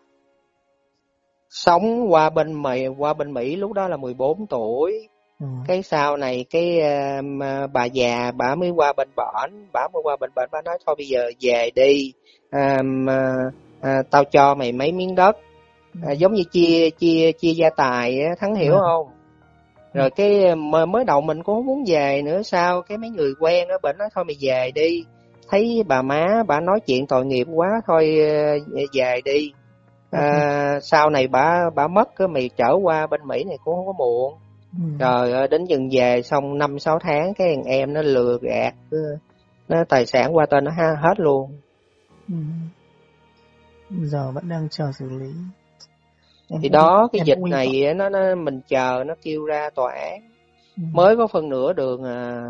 Sống qua bên Mỹ, qua bên Mỹ lúc đó là 14 tuổi. Ừ. Cái sau này cái uh, bà già bà mới qua bên bển, bà mới qua bên bển bà nói thôi bây giờ về đi. Um, uh, uh, tao cho mày mấy miếng đất à, giống như chia chia chia gia tài thắng hiểu ừ. không rồi cái mới đầu mình cũng không muốn về nữa sao cái mấy người quen ở bệnh nói thôi mày về đi thấy bà má bà nói chuyện tội nghiệp quá thôi ờ, về đi à, ừ. sau này bà bà mất cái mày trở qua bên mỹ này cũng không có muộn ừ. rồi đến dừng về xong năm sáu tháng cái thằng em nó lừa gạt nó tài sản qua tên nó hết luôn ừ. giờ vẫn đang chờ xử lý thì đó cái dịch này nó, nó mình chờ nó kêu ra tòa án ừ. mới có phân nửa đường à,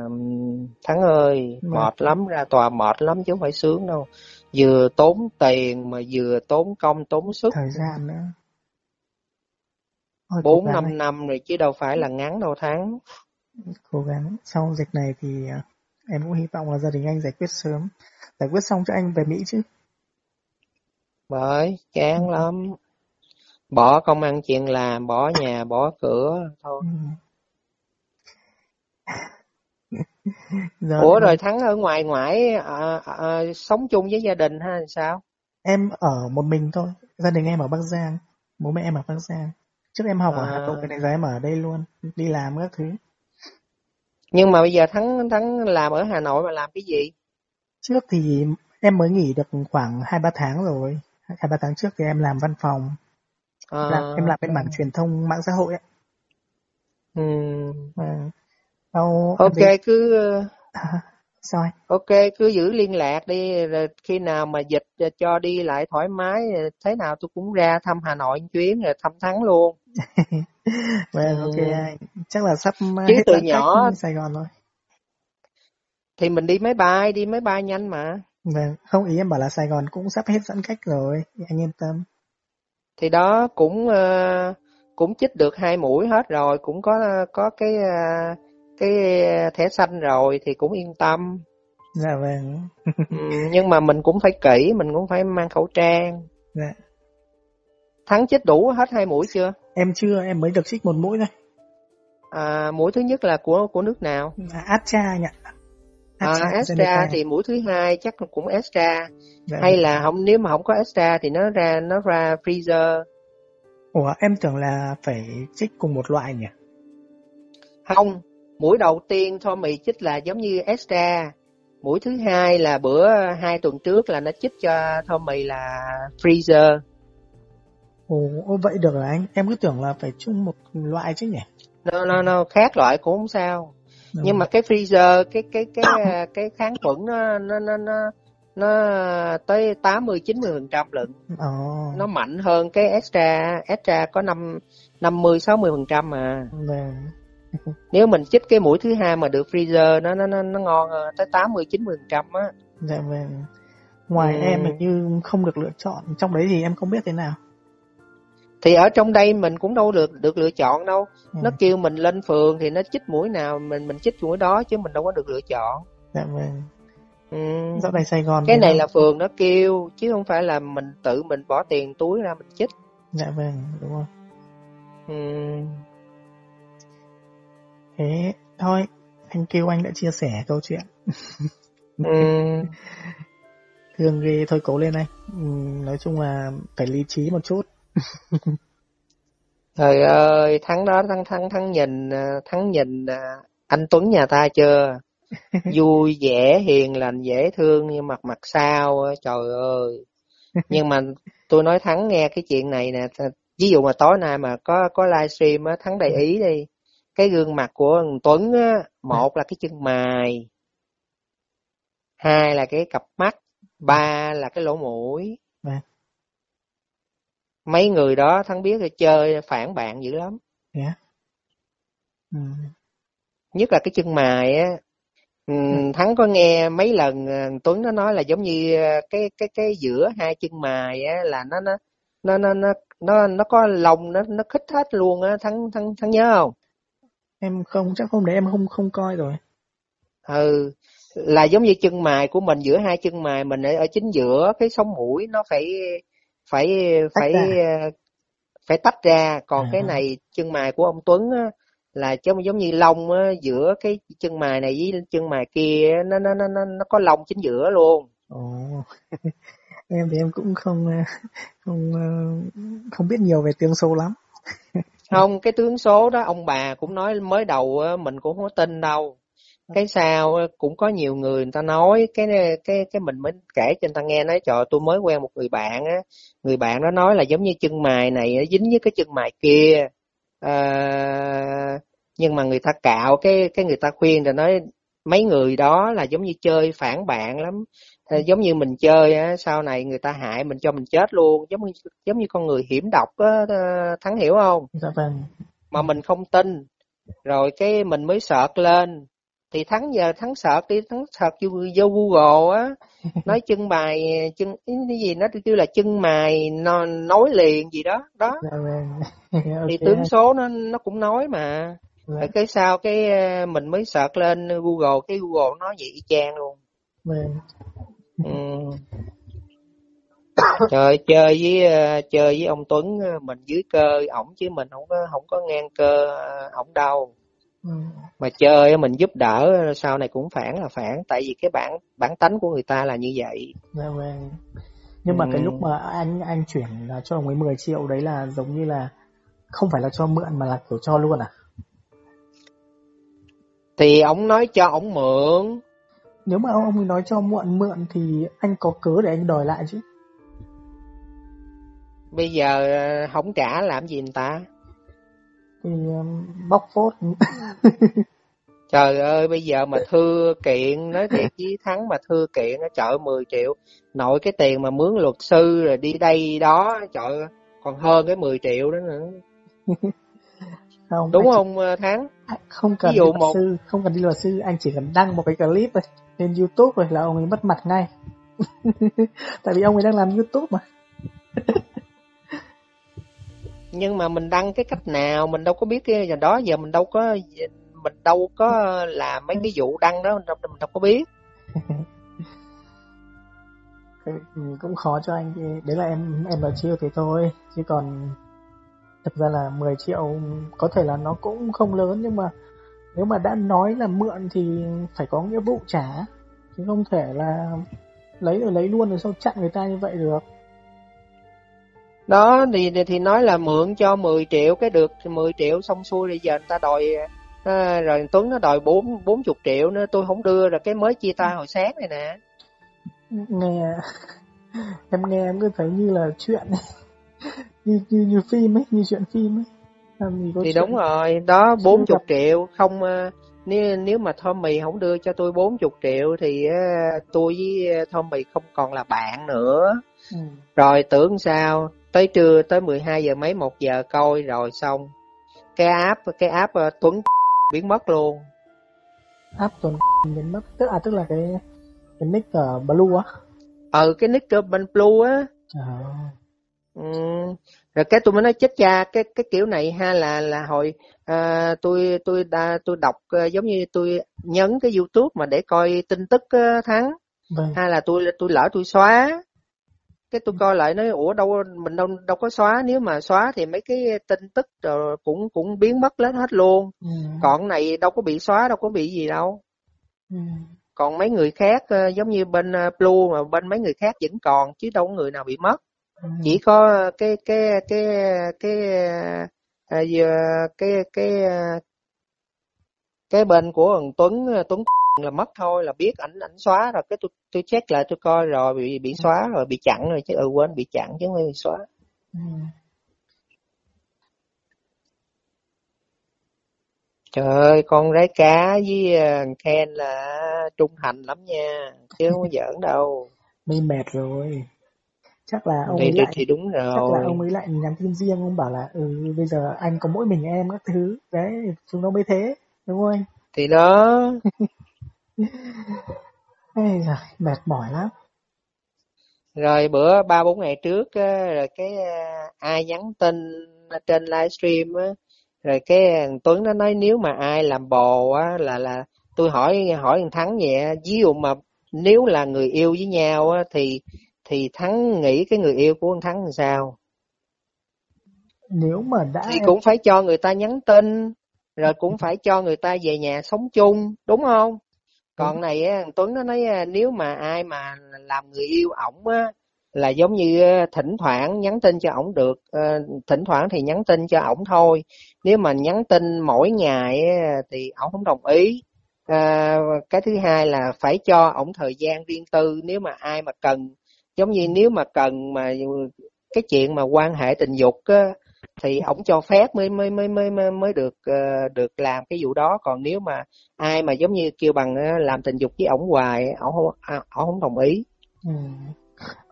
thắng ơi ừ. mệt lắm ra tòa mệt lắm chứ không phải sướng đâu vừa tốn tiền mà vừa tốn công tốn sức thời gian nữa bốn năm năm rồi chứ đâu phải là ngắn đâu thắng. Cố gắng. Sau dịch này thì à, em cũng hy vọng là gia đình anh giải quyết sớm. Giải quyết xong cho anh về Mỹ chứ. Bởi chán ừ. lắm. Bỏ công ăn chuyện làm bỏ nhà bỏ cửa thôi. Rồi, ủa rồi thắng ở ngoài ngoại à, à, sống chung với gia đình hay sao? Em ở một mình thôi. Gia đình em ở bắc giang bố mẹ em ở bắc giang trước em học à. ở hà nội cái này giờ em ở đây luôn đi làm các thứ nhưng mà bây giờ thắng thắng làm ở hà nội mà làm cái gì trước thì em mới nghỉ được khoảng hai ba tháng rồi hai ba tháng trước thì em làm văn phòng à... làm, em làm bên mảng truyền thông mạng xã hội ấy. Ừ. À, Đâu, ok cứ à, anh? ok cứ giữ liên lạc đi rồi khi nào mà dịch cho đi lại thoải mái thế nào tôi cũng ra thăm Hà Nội một chuyến rồi thăm Thắng luôn. Vâng ok ừ. chắc là sắp chứ từ nhỏ Sài Gòn thôi thì mình đi máy bay đi máy bay nhanh mà. Vâng không ý em bảo là Sài Gòn cũng sắp hết giãn cách rồi anh yên tâm. Thì đó cũng uh, cũng chích được hai mũi hết rồi cũng có có cái uh, cái thẻ xanh rồi thì cũng yên tâm. Dạ vâng. Ừ, nhưng mà mình cũng phải kỹ mình cũng phải mang khẩu trang. Dạ. Thắng chích đủ hết hai mũi chưa? Em chưa em mới được chích một mũi thôi. À, mũi thứ nhất là của của nước nào? À, Astra nhỉ À, Astra thì mũi thứ hai chắc cũng Astra. Dạ. hay là không nếu mà không có Astra thì nó ra nó ra freezer. Ủa em tưởng là phải chích cùng một loại nhỉ? Không mũi đầu tiên Tommy chích là giống như Astra mũi thứ hai là bữa hai tuần trước là nó chích cho Tommy là freezer Ồ, vậy được rồi anh em cứ tưởng là phải chung một loại chứ nhỉ nó nó nó khác loại cũng không sao Đúng. nhưng mà cái freezer cái cái cái cái, cái kháng khuẩn nó nó nó nó nó tới 80 90 phần trăm lận. Oh. Nó mạnh hơn cái extra, extra có 5 50 60 phần trăm mà. Vâng. Nếu mình chích cái mũi thứ hai mà được freezer nó nó nó, nó ngon hơn, tới 80 90 phần trăm á. Dạ vâng. Ngoài ừ. em hình như không được lựa chọn, trong đấy thì em không biết thế nào. Thì ở trong đây mình cũng đâu được được lựa chọn đâu. Ừ. Nó kêu mình lên phường thì nó chích mũi nào mình mình chích mũi đó chứ mình đâu có được lựa chọn. Dạ vâng. Ừ. Dạo này Sài Gòn cái này không? là phường nó kêu chứ không phải là mình tự mình bỏ tiền túi ra mình chích dạ vâng đúng không ừ. Thế thôi anh kêu anh đã chia sẻ câu chuyện. Ừ. thương ghê thôi cố lên anh. Ừ, nói chung là phải lý trí một chút. Trời ơi thắng đó thắng thắng thắng nhìn thắng nhìn anh Tuấn nhà ta chưa? Vui vẻ hiền lành dễ thương nhưng mặt mặt sao trời ơi. Nhưng mà tôi nói thắng nghe cái chuyện này nè ví dụ mà tối nay mà có có livestream á thắng để ý đi cái gương mặt của tuấn á một là cái chân mày hai là cái cặp mắt ba là cái lỗ mũi à. mấy người đó thắng biết là chơi phản bạn dữ lắm yeah. ừ. nhất là cái chân mày á Ừ, thắng có nghe mấy lần ờ, tuấn nó nói là giống như ờ, cái cái cái giữa hai chân mày á là nó nó nó nó nó nó nó có lông nó nó khích hết luôn á thắng thắng thắng nhớ không em không chắc không để em không không coi rồi. Ừ là giống như chân mày của mình giữa hai chân mày mình ở, ở chính giữa cái sống mũi nó phải phải tách phải ra. phải tách ra. Còn à. cái này chân mày của ông Tuấn á, là giống giống như lông á, giữa cái chân mày này với chân mày kia nó nó nó nó có lông chính giữa luôn. Ồ. Em thì em cũng không không không biết nhiều về tướng số lắm không cái tướng số đó ông bà cũng nói mới đầu mình cũng không có tin đâu. Cái sao cũng có nhiều người người ta nói cái cái cái mình mới kể cho người ta nghe nói trời tôi mới quen một người bạn á. Người bạn đó nói là giống như chân mày này nó dính với cái chân mày kia. À, nhưng mà người ta cạo cái cái người ta khuyên rồi nói mấy người đó là giống như chơi phản bạn lắm giống như mình chơi á sau này người ta hại mình cho mình chết luôn giống như giống như con người hiểm độc á thắng hiểu không? Dạ vâng. Mà mình không tin. Rồi cái mình mới sợt lên. Thì thắng giờ thắng sợt đi thắng sợt vô, vô google á. Nói chân bài chân cái gì nó kêu là chân mài nó nói liền gì đó. Đó. Dạ vâng. okay. thì tướng số nó nó cũng nói mà. Rồi cái sau cái ờ, mình mới search lên google cái google nó vậy y chang luôn. Vâng. Ừ. trời chơi với ờ, chơi với ông Tuấn ờ, mình dưới cơ ổng chứ mình không có không có ngang cơ ổng đâu ừ. mà chơi mình giúp đỡ sau này cũng phản là phản tại vì cái bản bản tánh của người ta là như vậy dạ vâng nhưng mà ừ. cái lúc mà anh anh chuyển cho ông ấy 10 triệu đấy là giống như là không phải là cho mượn mà là kiểu cho luôn à thì ông nói cho ông mượn nếu mà ông nói cho mượn mượn thì anh có cớ để anh đòi lại chứ? Bây giờ ờ, không trả làm gì người ta? Thì um, bóc phốt. Trời ơi bây giờ mà thưa kiện nói thiệt với thắng mà thưa kiện nó chợ 10 triệu. Nội cái tiền mà mướn luật sư rồi đi đây đó trời còn hơn cái 10 triệu đó nữa không đúng không chỉ, thắng? Không cần ví dụ đi luật một sư không cần đi luật sư anh chỉ cần đăng một cái clip thôi lên youtube rồi là ông ấy mất mặt ngay. Tại vì ông ấy đang làm youtube mà. Nhưng mà mình đăng cái cách nào mình đâu có biết cái giờ đó giờ mình đâu có mình đâu có làm mấy cái vụ đăng đó mình đâu, mình đâu có biết. Cũng khó cho anh đấy là em em nói chiêu thế thôi chứ còn thực ra là 10 triệu có thể là nó cũng không lớn nhưng mà nếu mà đã nói là mượn thì phải có nghĩa vụ trả. Chứ không thể là lấy rồi lấy luôn rồi sau chặn người ta như vậy được. Đó thì thì nói là mượn cho 10 triệu cái được 10 triệu xong xuôi thì giờ người ta đòi à, rồi Tuấn nó đòi bốn bốn chục triệu nữa tôi không đưa rồi cái mới chia tay hồi sáng này nè. Nghe em nghe em cứ thấy như là chuyện như như như phim ấy như chuyện phim ấy. Làm thì chuyện. đúng rồi đó bốn chục triệu không nếu nếu mà Tommy không đưa cho tôi bốn chục triệu thì uh, tôi với Tommy không còn là bạn nữa. Ừ. rồi tưởng sao tới trưa tới 12 giờ mấy một giờ coi rồi xong. Cái app cái app uh, Tuấn biến mất luôn. App Tuấn biến mất tức à tức là cái cái nick ở Blue á? Ừ cái nick ở bên Blue á. À. ừ. rồi cái tôi mới nói chết cha cái cái kiểu này ha là là hồi à, tôi tôi đa, tôi đọc uh, giống như tôi nhấn cái YouTube mà để coi tin tức uh, thắng vâng. hay là tôi tôi lỡ tôi xóa cái tôi coi lại nói ủa đâu mình đâu đâu có xóa nếu mà xóa thì mấy cái tin tức rồi cũng cũng biến mất hết hết luôn ừ. còn này đâu có bị xóa đâu có bị gì đâu ừ. còn mấy người khác giống như bên blue mà bên mấy người khác vẫn còn chứ đâu có người nào bị mất chỉ có cái cái cái cái à, cái cái cái, cái bên của thằng Tuấn à, Tuấn là mất thôi là biết ảnh ảnh xóa rồi. Cái tôi tôi check lại tôi coi rồi bị bị ừ. xóa rồi bị chặn rồi chứ ừ quên bị chặn chứ không bị xóa. Ừ. Trời ơi con rái cá với Ken là trung thành lắm nha chứ không giỡn đâu. Mi mệt rồi chắc là ông thì, ấy lại thì đúng rồi chắc là ông ấy lại nhắn tin riêng ông bảo là ừ bây giờ anh có mỗi mình em các thứ. Đấy chúng nó mới thế đúng không anh? Thì đó. Ây giời, mệt mỏi lắm. Rồi bữa ba bốn ngày trước rồi cái ai nhắn tin trên livestream á rồi cái Tuấn nó nói nếu mà ai làm bồ á là là tôi hỏi hỏi thằng Thắng vậy ví dụ mà nếu là người yêu với nhau á thì thì Thắng nghĩ cái người yêu của thằng Thắng làm sao? Nếu mà đã thì cũng phải cho người ta nhắn tin rồi cũng phải cho người ta về nhà sống chung đúng không? còn này á tuấn nó nói nếu mà ai mà làm người yêu ổng á là giống như thỉnh thoảng nhắn tin cho ổng được thỉnh thoảng thì nhắn tin cho ổng thôi nếu mà nhắn tin mỗi ngày thì ổng không đồng ý à, cái thứ hai là phải cho ổng thời gian riêng tư nếu mà ai mà cần giống như nếu mà cần mà cái chuyện mà quan hệ tình dục á, thì ổng cho phép mới mới mới mới mới được uh, được làm cái vụ đó. Còn nếu mà ai mà giống như kêu bằng làm tình dục với ổng hoài ổng không à, ổng không đồng ý. Ừ.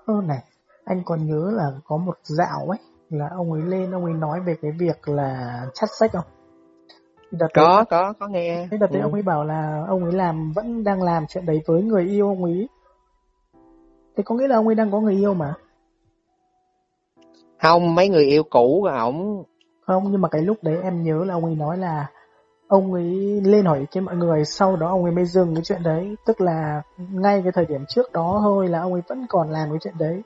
Ơ này anh còn nhớ là có một dạo ấy là ông ấy lên ông ấy nói về cái việc là chắt sách không? Đợt có đấy, có có nghe. Cái đợt đấy ừ. ông ấy bảo là ông ấy làm vẫn đang làm chuyện đấy với người yêu ông ấy thế có nghĩa là ông ấy đang có người yêu mà. Không mấy người yêu cũ của ổng. Không nhưng mà cái lúc đấy em nhớ là ông ấy nói là ông ấy lên hỏi ý kiến mọi người sau đó ông ấy mới dừng cái chuyện đấy. Tức là ngay cái thời điểm trước đó thôi là ông ấy vẫn còn làm cái chuyện đấy.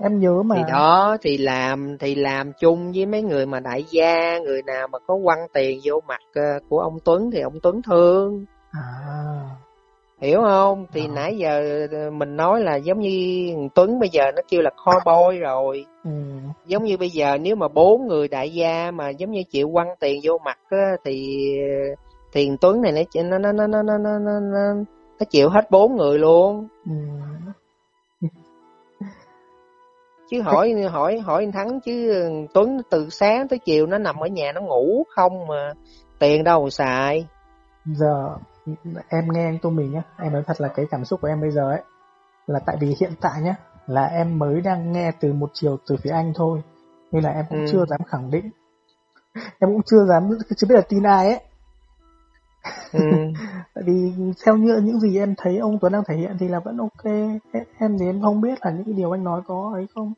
Em nhớ mà. Thì đó thì làm thì làm chung với mấy người mà đại gia người nào mà có quăng tiền vô mặt ờ, của ông Tuấn thì ông Tuấn thương. À hiểu không thì à. nãy giờ ờ, mình nói là giống như tuấn bây giờ nó kêu là kho boy rồi ừ. giống như bây giờ nếu mà bốn người đại gia mà giống như chịu quăng tiền vô mặt á, thì tiền tuấn này nó nó nó nó nó nó nó, nó, nó chịu hết bốn người luôn ừ. chứ hỏi hỏi hỏi anh thắng chứ tuấn từ sáng tới chiều nó nằm ở nhà nó ngủ không mà tiền đâu xài giờ em nghe anh Tommy nhá. Em nói thật là cái cảm xúc của em bây giờ ấy là tại vì hiện tại nhá là em mới đang nghe từ một chiều từ phía anh thôi nên là em cũng ừ. chưa dám khẳng định. Em cũng chưa dám chưa biết là tin ai ấy. Ừ. tại vì theo như những gì em thấy ông Tuấn đang thể hiện thì là vẫn ok. Em thì em không biết là những cái điều anh nói có ấy không.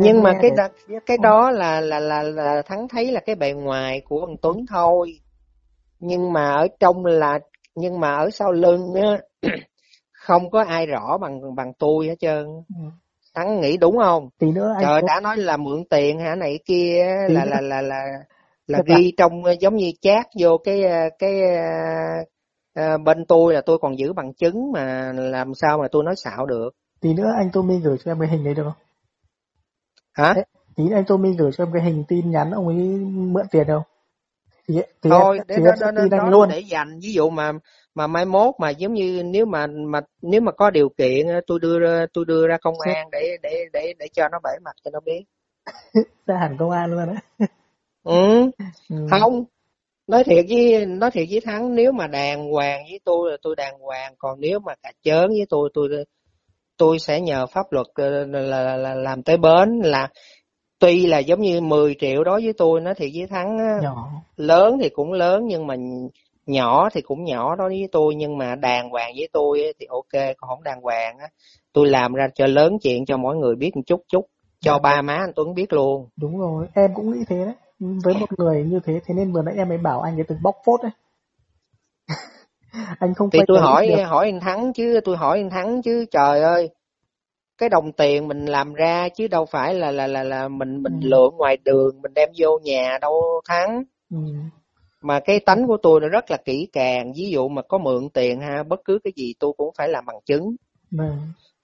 Nhưng mà cái đó, cái đó là, là là là thắng thấy là cái bề ngoài của ông Tuấn thôi nhưng mà ở trong là nhưng mà ở sau lưng á không có ai rõ bằng bằng tôi hết trơn. Ừ. thắng nghĩ đúng không? Tí nữa anh trời đã nói là mượn tiền hả này kia là, là là là là ghi trong giống như chat vô cái cái uh, bên tôi là tôi còn giữ bằng chứng mà làm sao mà tôi nói xạo được. Tí nữa anh Tommy gửi cho em cái hình đấy được không? Hả? Tí nữa anh Tommy gửi cho em cái hình tin nhắn ông ấy mượn tiền đâu thì, thì thôi em, thì đó, đó, đó, luôn. để dành. Ví dụ mà mà mai mốt mà giống như nếu mà mà nếu mà có điều kiện tôi đưa tôi đưa ra công an để để để để cho nó bể mặt cho nó biết. Ra hẳn công an luôn á. Ừ. ừ. Không. Nói thiệt với nói thiệt với thắng nếu mà đàng hoàng với tôi là tôi đàng hoàng. Còn nếu mà cả chớn với tôi tôi tôi sẽ nhờ pháp luật là, là, là làm tới bến là tuy là giống như 10 triệu đó với tôi nó thì với thắng nhỏ. lớn thì cũng lớn nhưng mà nhỏ thì cũng nhỏ đó với tôi nhưng mà đàng hoàng với tôi thì ok còn không đàng hoàng á tôi làm ra cho lớn chuyện cho mỗi người biết một chút chút cho dạ. ba má anh Tuấn biết luôn đúng rồi em cũng nghĩ thế đấy với một người như thế thế nên vừa nãy em mới bảo anh cái từ bóc phốt đấy anh không thì tôi hỏi được. hỏi anh thắng chứ tôi hỏi anh thắng chứ trời ơi cái đồng tiền mình làm ra chứ đâu phải là là là là mình mình ừ. lượn ngoài đường mình đem vô nhà đâu thắng ừ. mà cái tánh của tôi nó rất là kỹ càng ví dụ mà có mượn tiền ha bất cứ cái gì tôi cũng phải làm bằng chứng ừ.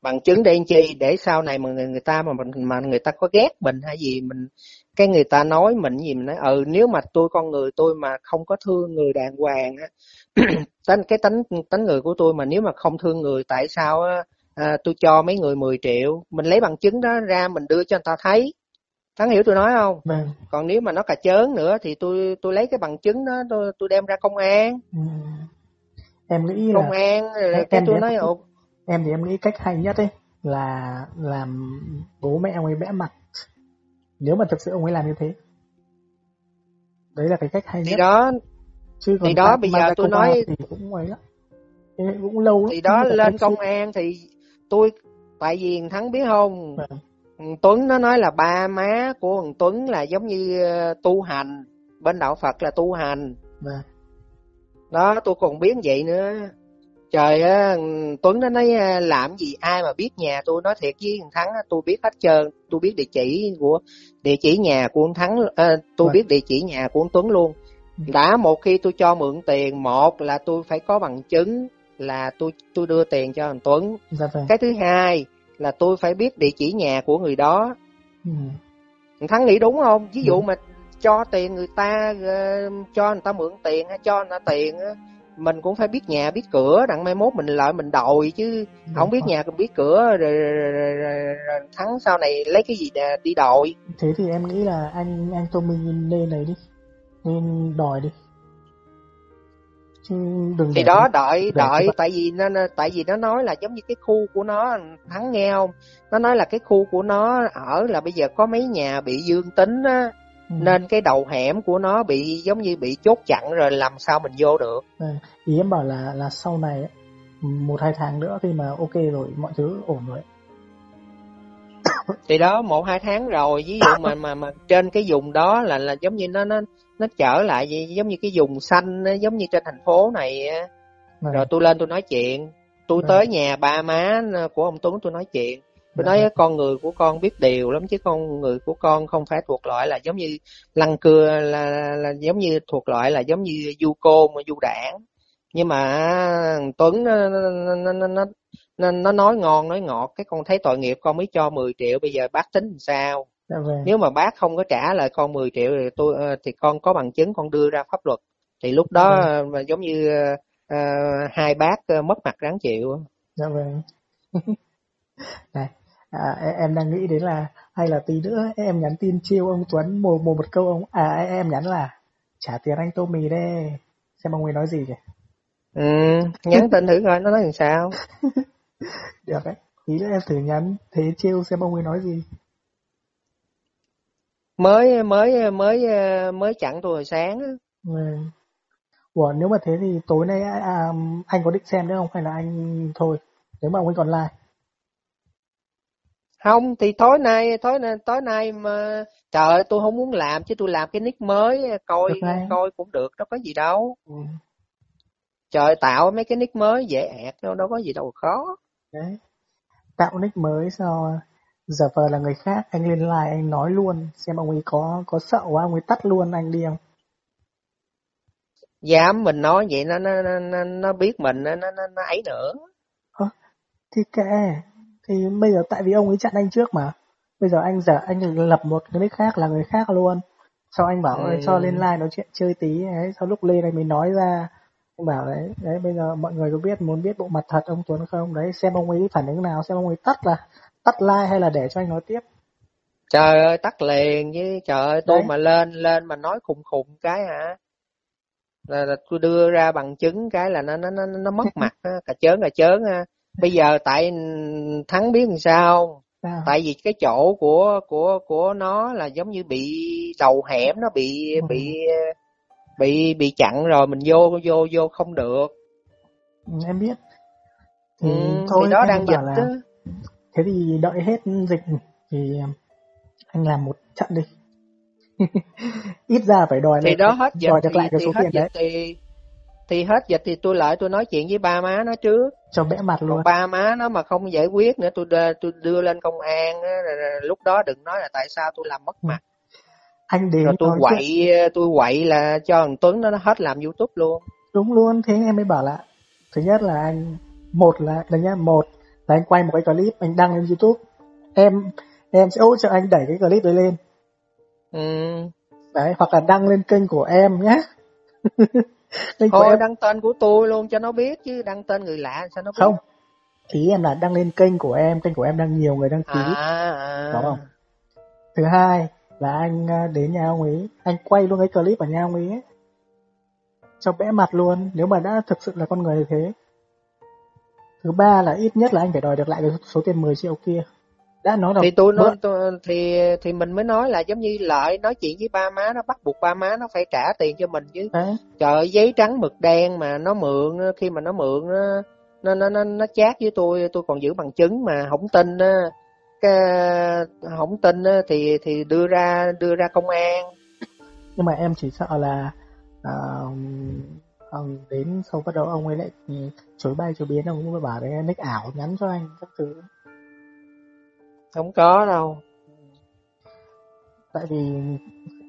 bằng chứng để chi để sau này mà người, người ta mà mình mà người ta có ghét mình hay gì mình cái người ta nói mình gì mình nói ừ nếu mà tôi con người tôi mà không có thương người đàng hoàng á tánh cái tánh tánh người của tôi mà nếu mà không thương người tại sao á à, tôi cho mấy người 10 triệu mình lấy bằng chứng đó ra mình đưa cho người ta thấy. Thắng hiểu tôi nói không? Vâng. còn nếu mà nó cà chớn nữa thì tôi tôi lấy cái bằng chứng đó tôi tôi đem ra công an. Ừ. em nghĩ công là an em, cái tôi nói em, em thì em nghĩ cách hay nhất ấy là làm bố mẹ ông ấy bẽ mặt. Nếu mà thực sự ông ấy làm như thế đấy là cái cách hay thì nhất. đó Chứ thì đó bây giờ tôi nói thì cũng ấy lắm. Cũng lâu thì đó lên công an thì tôi tại vì thắng biết không à. Tuấn nó nói là ba má của thằng Tuấn là giống như ờ, tu hành bên đạo Phật là tu hành à. đó tôi còn biết vậy nữa trời á Tuấn nó nói ờ, làm gì ai mà biết nhà tôi nói thiệt với thằng Thắng tôi biết hết trơn tôi biết địa chỉ của địa chỉ nhà của thằng Thắng à, tôi à. biết địa chỉ nhà của Tuấn luôn ừ. đã một khi tôi cho mượn tiền một là tôi phải có bằng chứng là tôi tôi đưa tiền cho thằng Tuấn. Dạ vâng. Cái thứ hai là tôi phải biết địa chỉ nhà của người đó. Ừ. Thắng nghĩ đúng không? Ví dụ ừ. mà cho tiền người ta uh, cho người ta mượn tiền hay cho người ta tiền mình cũng phải biết nhà biết cửa đặng mai mốt mình lợi mình đòi chứ Đúng không biết nhà cũng biết cửa rồi, rồi, rồi, rồi, rồi thắng sau này lấy cái gì để đi đòi thế thì em nghĩ là anh anh Tommy nên này đi nên đòi đi đừng thì đó đợi đợi tại vì nó tại vì nó nói là giống như cái khu của nó thắng nghe không? Nó nói là cái khu của nó ở là bây giờ có mấy nhà bị dương tính á ừ. nên cái đầu hẻm của nó bị giống như bị chốt chặn rồi làm sao mình vô được. À, ý em bảo là là sau này một hai tháng nữa khi mà ok rồi mọi thứ ổn rồi. Thì đó một hai tháng rồi ví dụ mà mà mà trên cái vùng đó là là giống như nó nó nó trở lại giống như cái vùng xanh giống như trên thành phố này à. rồi tôi lên tôi nói chuyện. Tôi tới nhà ba má của ông Tuấn tôi nói chuyện. Tôi nói con người của con biết điều lắm chứ con người của con không phải thuộc loại là giống như lăng cưa là, là, là giống như thuộc loại là giống như du côn du đảng. Nhưng mà Tuấn nó, nó, nó, nó, nó, nó nói ngon nói ngọt. Cái con thấy tội nghiệp con mới cho 10 triệu bây giờ bác tính làm sao vâng. Nếu mà bác không có trả lại con 10 triệu thì tôi ờ, thì con có bằng chứng con đưa ra pháp luật. Thì lúc đó dạ vâng. giống như uh, hai bác mất mặt ráng chịu. Dạ vâng. này, à, em đang nghĩ đến là hay là tí nữa em nhắn tin chiêu ông Tuấn một một một câu ông à em nhắn là trả tiền anh tô mì đây xem ông ấy nói gì kìa ừ nhắn tin thử coi nó nói làm sao được đấy ý là em thử nhắn thế trêu xem ông ấy nói gì mới mới mới mới chặn tôi hồi sáng á. Ừ. Ủa, nếu mà thế thì tối nay à, à, anh có định xem nữa không? Hay là anh thôi nếu mà ông ấy còn like? Không thì tối nay tối nay tối nay mà trời ơi, tôi không muốn làm chứ tôi làm cái nick mới coi coi cũng được đâu có gì đâu. Ừ. trời tạo mấy cái nick mới dễ ẹt đâu đâu có gì đâu khó. Đấy. Tạo nick mới sao giờ vờ là người khác anh lên like anh nói luôn xem ông ấy có có sợ quá ông ấy tắt luôn anh đi không? Dám mình nói vậy nó nó nó nó biết mình nó nó nó ấy nữa. À, thì kệ. Thì bây giờ tại vì ông ấy chặn anh trước mà. Bây giờ anh giờ anh lập một cái nick khác là người khác luôn. Sau anh bảo ừ. cho lên like nói chuyện chơi tí. Ấy sau lúc lên anh mới nói ra. Anh bảo đấy đấy bây giờ mọi người có biết muốn biết bộ mặt thật ông Tuấn không? Đấy xem ông ấy phản ứng nào xem ông ấy tắt là tắt like hay là để cho anh nói tiếp? Trời ơi tắt liền với trời ơi tôi đấy. mà lên lên mà nói khùng khùng cái hả? Là, là tôi đưa ra bằng chứng cái là nó nó nó nó mất mặt cả chớn cả chớn ha bây giờ tại thắng biết làm sao? À. tại vì cái chỗ của của của nó là giống như bị đầu hẻm nó bị ừ. bị bị bị chặn rồi mình vô vô vô không được. Ừ, em biết. Thì ừ, thôi thì đó đang dịch là... thế thì đợi hết dịch thì anh làm một trận đi. Ít ra phải đòi thì đó hết dịch đòi được lại cái số tiền đấy. thì thì hết dịch thì tôi lại tôi nói chuyện với ba má nó trước. Cho bẽ mặt luôn. Còn ba má nó mà không giải quyết nữa tôi đưa, tôi đưa lên công an lúc đó đừng nói là tại sao tôi làm mất ừ. mặt. Anh đến rồi tôi quậy chuyện. tôi quậy là cho thằng Tuấn nó hết làm YouTube luôn. Đúng luôn thế em mới bảo là thứ nhất là anh một là là nhá một là anh quay một cái clip anh đăng lên YouTube. Em em sẽ hỗ trợ anh đẩy cái clip đấy lên. Ừ. đấy hoặc là đăng lên kênh của em nhé. Thôi em... đăng tên của tôi luôn cho nó biết chứ đăng tên người lạ sao nó biết? Không. Ý em là đăng lên kênh của em kênh của em đang nhiều người đăng ký. À, à. đúng không? Thứ hai là anh à, đến nhà ông ấy. Anh quay luôn cái clip ở nhà ông ấy. Cho bẽ mặt luôn. Nếu mà đã thực sự là con người như thế thứ ba là ít nhất là anh phải đòi được lại cái số tiền 10 triệu kia. Đã nói là thì tôi nói tôi, thì thì mình mới nói là giống như lợi nói chuyện với ba má nó bắt buộc ba má nó phải trả tiền cho mình chứ. À? trời giấy trắng mực đen mà nó mượn khi mà nó mượn nó nó nó nó chát với tôi tôi còn giữ bằng chứng mà không tin cái không tin thì thì đưa ra đưa ra công an. Nhưng mà em chỉ sợ là uh, đến sau bắt đầu ông ấy lại chối bay chối biến ông ấy bảo đấy nick ảo nhắn cho anh các thứ không có đâu tại vì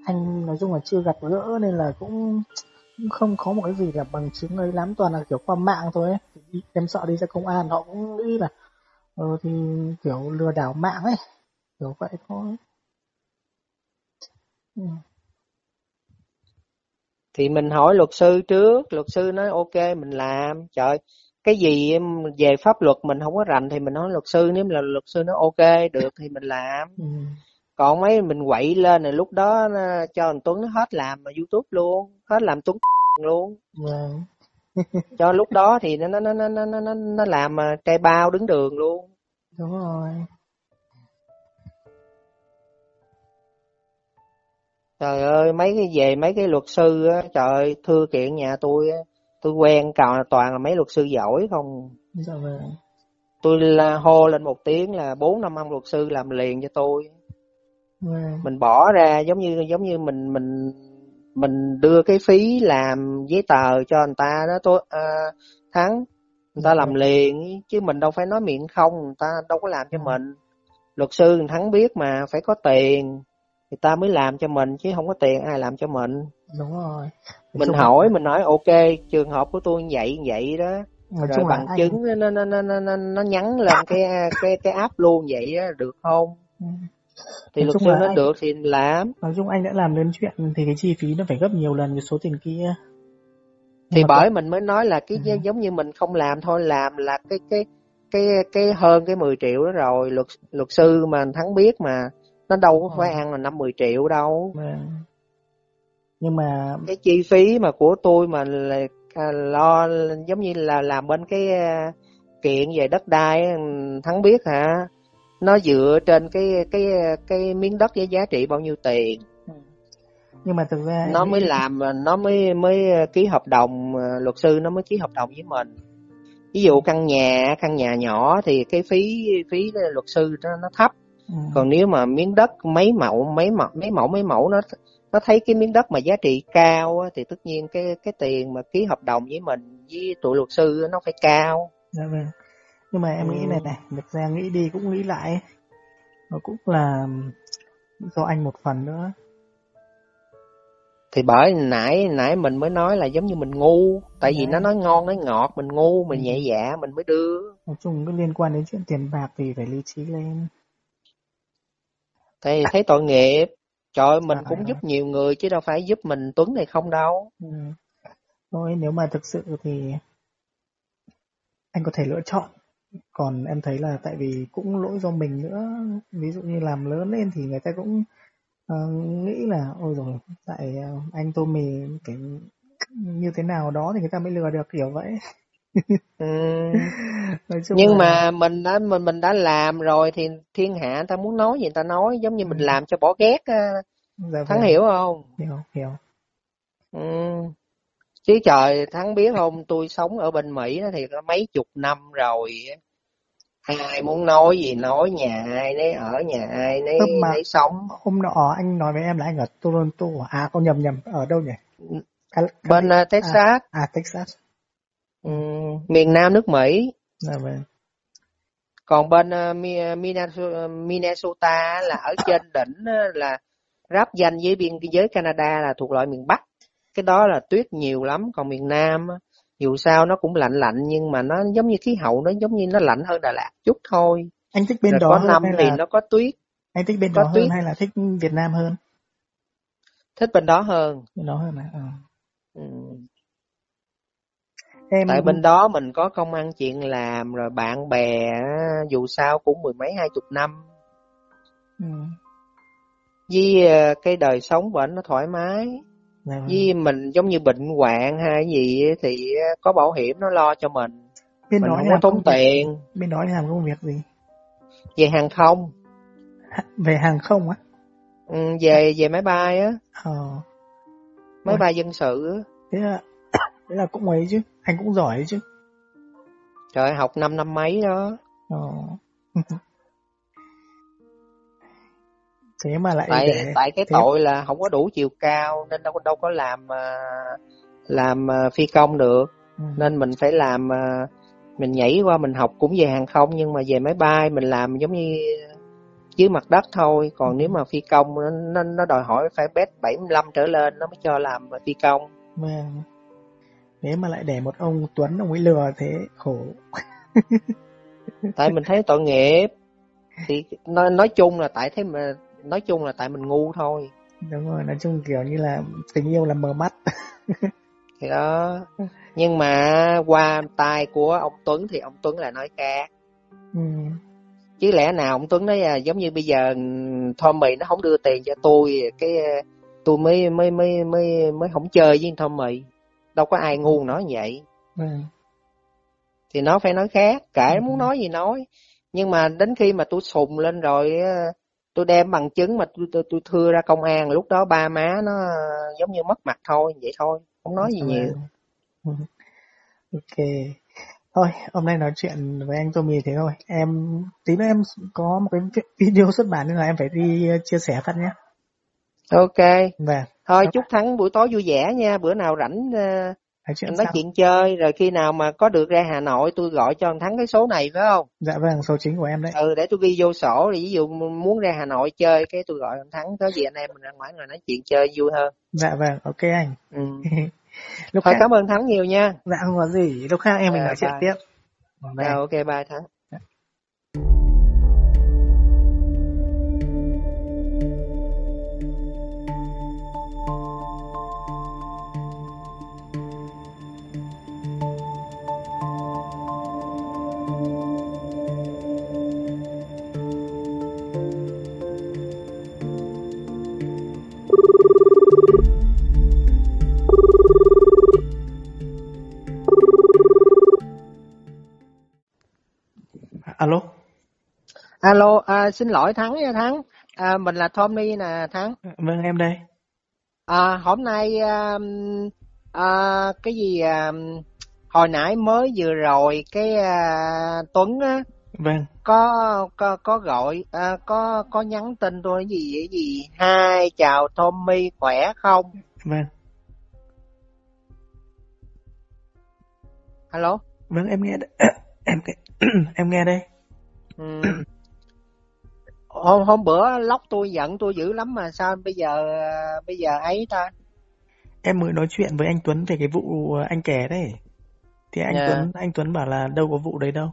anh nói chung là chưa gặp gỡ nên là cũng không có một cái gì là bằng chứng ấy lắm toàn là kiểu qua mạng thôi ấy. em sợ đi ra công an họ cũng nghĩ là ờ thì kiểu lừa đảo mạng ấy kiểu vậy thôi ừ. Thì mình hỏi luật sư trước luật sư nói ok mình làm. Trời cái gì về pháp luật mình không có rành thì mình nói luật sư nếu là luật sư nó ok được thì mình làm. Ừ. còn mấy mình quậy lên rồi lúc đó cho thằng Tuấn nó hết làm mà YouTube luôn hết làm Tuấn luôn. Vâng. cho lúc đó thì nó nó nó nó nó nó, làm trai bao đứng đường luôn. Đúng rồi trời ơi mấy cái về mấy cái luật sư á trời ơi thưa kiện nhà tôi á tôi quen cào toàn là mấy luật sư giỏi không dạ vâng tôi là hô lên một tiếng là bốn năm ông luật sư làm liền cho tôi vâng. mình bỏ ra giống như giống như mình mình mình đưa cái phí làm giấy tờ cho người ta đó tôi à, thắng người ta dạ làm vâng. liền chứ mình đâu phải nói miệng không người ta đâu có làm cho ừ. mình luật sư thắng biết mà phải có tiền người ta mới làm cho mình chứ không có tiền ai làm cho mình. Đúng rồi. Mình hỏi mình nói ok trường hợp của tôi như vậy như vậy đó. Nói rồi bằng anh... chứng nó nó nó nó nó nhắn lên cái cái cái app luôn vậy đó, được không? Ừ. thì luật sư nó anh... được thì làm. Nói chung anh đã làm đến chuyện thì cái chi phí nó phải gấp nhiều lần cái số tiền kia. Thì bởi mình mới nói là cái ừ. giống như mình không làm thôi làm là cái cái cái cái hơn cái 10 triệu đó rồi. Luật luật sư mà thắng biết mà nó đâu có phải ừ. ăn là năm mười triệu đâu. Nhưng mà cái chi phí mà của tôi mà là à, lo giống như là làm bên cái à, kiện về đất đai thắng biết hả? Nó dựa trên cái cái cái miếng đất với giá trị bao nhiêu tiền. Ừ. nhưng mà thực ra nó mới làm nó mới mới ký hợp đồng à, luật sư nó mới ký hợp đồng với mình. Ví dụ căn nhà căn nhà nhỏ thì cái phí phí luật sư nó nó thấp ừ. còn nếu mà miếng đất mấy mẫu mấy mẫu mấy mẫu mấy mẫu nó nó thấy cái miếng đất mà giá trị cao thì tất nhiên cái cái tiền mà ký hợp đồng với mình với tụi luật sư nó phải cao dạ vâng nhưng mà em ừ. nghĩ này này thực ra nghĩ đi cũng nghĩ lại nó cũng là do anh một phần nữa thì bởi nãy nãy mình mới nói là giống như mình ngu tại vì nó nói ngon nói ngọt mình ngu mình ừ. nhẹ dạ mình mới đưa nói chung cái liên quan đến chuyện tiền bạc thì phải lý trí lên thì thấy tội nghiệp. Trời mình à, cũng giúp nhiều người chứ đâu phải giúp mình tuấn này không đâu. Ừ. thôi nếu mà thực sự thì anh có thể lựa chọn. Còn em thấy là tại vì cũng lỗi do mình nữa. Ví dụ như làm lớn lên thì người ta cũng uh, nghĩ là ôi rồi tại uh, anh Tommy cái như thế nào đó thì người ta mới lừa được kiểu vậy ừ. nhưng mà mình đã mình mình đã làm rồi thì thiên hạ người ta muốn nói gì người ta nói giống như ừ. mình làm cho bỏ ghét dạ, thắng vâng. hiểu không hiểu hiểu ừ. chứ trời thắng biết không tôi sống ở bên mỹ thì có mấy chục năm rồi ai muốn nói gì nói nhà ai nấy ở nhà ai nấy mà nấy sống hôm nọ anh nói với em là anh ở Toronto à con nhầm nhầm ở đâu nhỉ bên uh, Texas à, à Texas ừ, miền Nam nước Mỹ. Vâng còn bên uh, Minnesota là ở trên đỉnh là ráp danh với biên giới Canada là thuộc loại miền Bắc. Cái đó là tuyết nhiều lắm còn miền Nam dù sao nó cũng lạnh lạnh nhưng mà nó giống như khí hậu nó giống như nó lạnh hơn Đà Lạt chút thôi. Anh thích bên Rồi đó có năm thì là... nó có tuyết? anh thích bên có đó tuyết. hơn hay là thích Việt Nam hơn? Thích bên đó hơn. Bên đó hơn à, à. Ừ. Em... tại bên đó mình có công ăn chuyện làm rồi bạn bè dù sao cũng mười mấy hai chục năm. Ừ. với ờ, cái đời sống của anh nó thoải mái. Vâng. với mình giống như bệnh hoạn hay gì thì có bảo hiểm nó lo cho mình. Bên mình đó không có tốn tiền. bên đó làm công việc gì? Về hàng không. Về hàng không á? Ừ, về về máy bay á. Ờ. máy Ôi. bay dân sự á. Thế thế là cũng ấy chứ anh cũng giỏi chứ trời học năm năm mấy đó ờ. thế mà lại tại để... tại cái thế... tội là không có đủ chiều cao nên đâu có đâu có làm ờ, làm ờ, phi công được ừ. nên mình phải làm mình nhảy qua mình học cũng về hàng không nhưng mà về máy bay mình làm giống như dưới mặt đất thôi còn ừ. nếu mà phi công nó nó đòi hỏi phải bet 75 trở lên nó mới cho làm phi công vâng nếu mà lại để một ông Tuấn ông ấy lừa thế khổ. Tại mình thấy tội nghiệp. Thì nói nói chung là tại thế mà nói chung là tại mình ngu thôi. Đúng rồi nói chung kiểu như là tình yêu là mờ mắt. Thì đó. Nhưng mà qua tay của ông Tuấn thì ông Tuấn là nói khác. Ừ. chứ lẽ nào ông Tuấn nói là giống như bây giờ Tommy nó không đưa tiền cho tôi cái tôi mới mới mới mới mới không chơi với Tommy đâu có ai ngu nói vậy. Ừ. thì nó phải nói khác kể ừ. muốn nói gì nói. Nhưng mà đến khi mà tôi sùng lên rồi tôi đem bằng chứng mà tôi tôi, tôi thưa ra công an lúc đó ba má nó giống như mất mặt thôi vậy thôi không nói gì nhiều. Ok. Thôi hôm nay nói chuyện với anh Tommy thế thôi. Em tí nữa em có một cái video xuất bản nên là em phải đi chia sẻ phát nhé. Ok. Vâng thôi chúc thắng buổi tối vui vẻ nha bữa nào rảnh nói chuyện, nói chuyện chơi rồi khi nào mà có được ra Hà Nội tôi gọi cho anh Thắng cái số này phải không? Dạ vâng, số chính của em đấy. Ừ để tôi ghi vô sổ thì ví dụ muốn ra Hà Nội chơi cái tôi gọi anh Thắng có gì anh em mình ra ngoài rồi nói chuyện chơi vui hơn. Dạ vâng, ok anh. Ừ. Lúc Thôi khác... cảm ơn Thắng nhiều nha. Dạ không có gì, lúc khác em mình à, nói chuyện tiếp. Dạ, ok bye Thắng. Alo à, xin lỗi thắng nha thắng. À, mình là tommy nè thắng. Vâng em đây. À, hôm nay à, à, cái gì à, hồi nãy mới vừa rồi cái à, tuấn á vâng. có có có gọi à, có có nhắn tin tôi cái gì cái gì? Hai chào tommy khỏe không? Vâng. Alo? Vâng em nghe em em nghe đây. Ừ. hôm hôm bữa lóc tôi giận tôi dữ lắm mà sao bây giờ bây giờ ấy ta? Em mới nói chuyện với anh Tuấn về cái vụ anh kể đấy. Thì anh yeah. Dạ. Tuấn anh Tuấn bảo là đâu có vụ đấy đâu.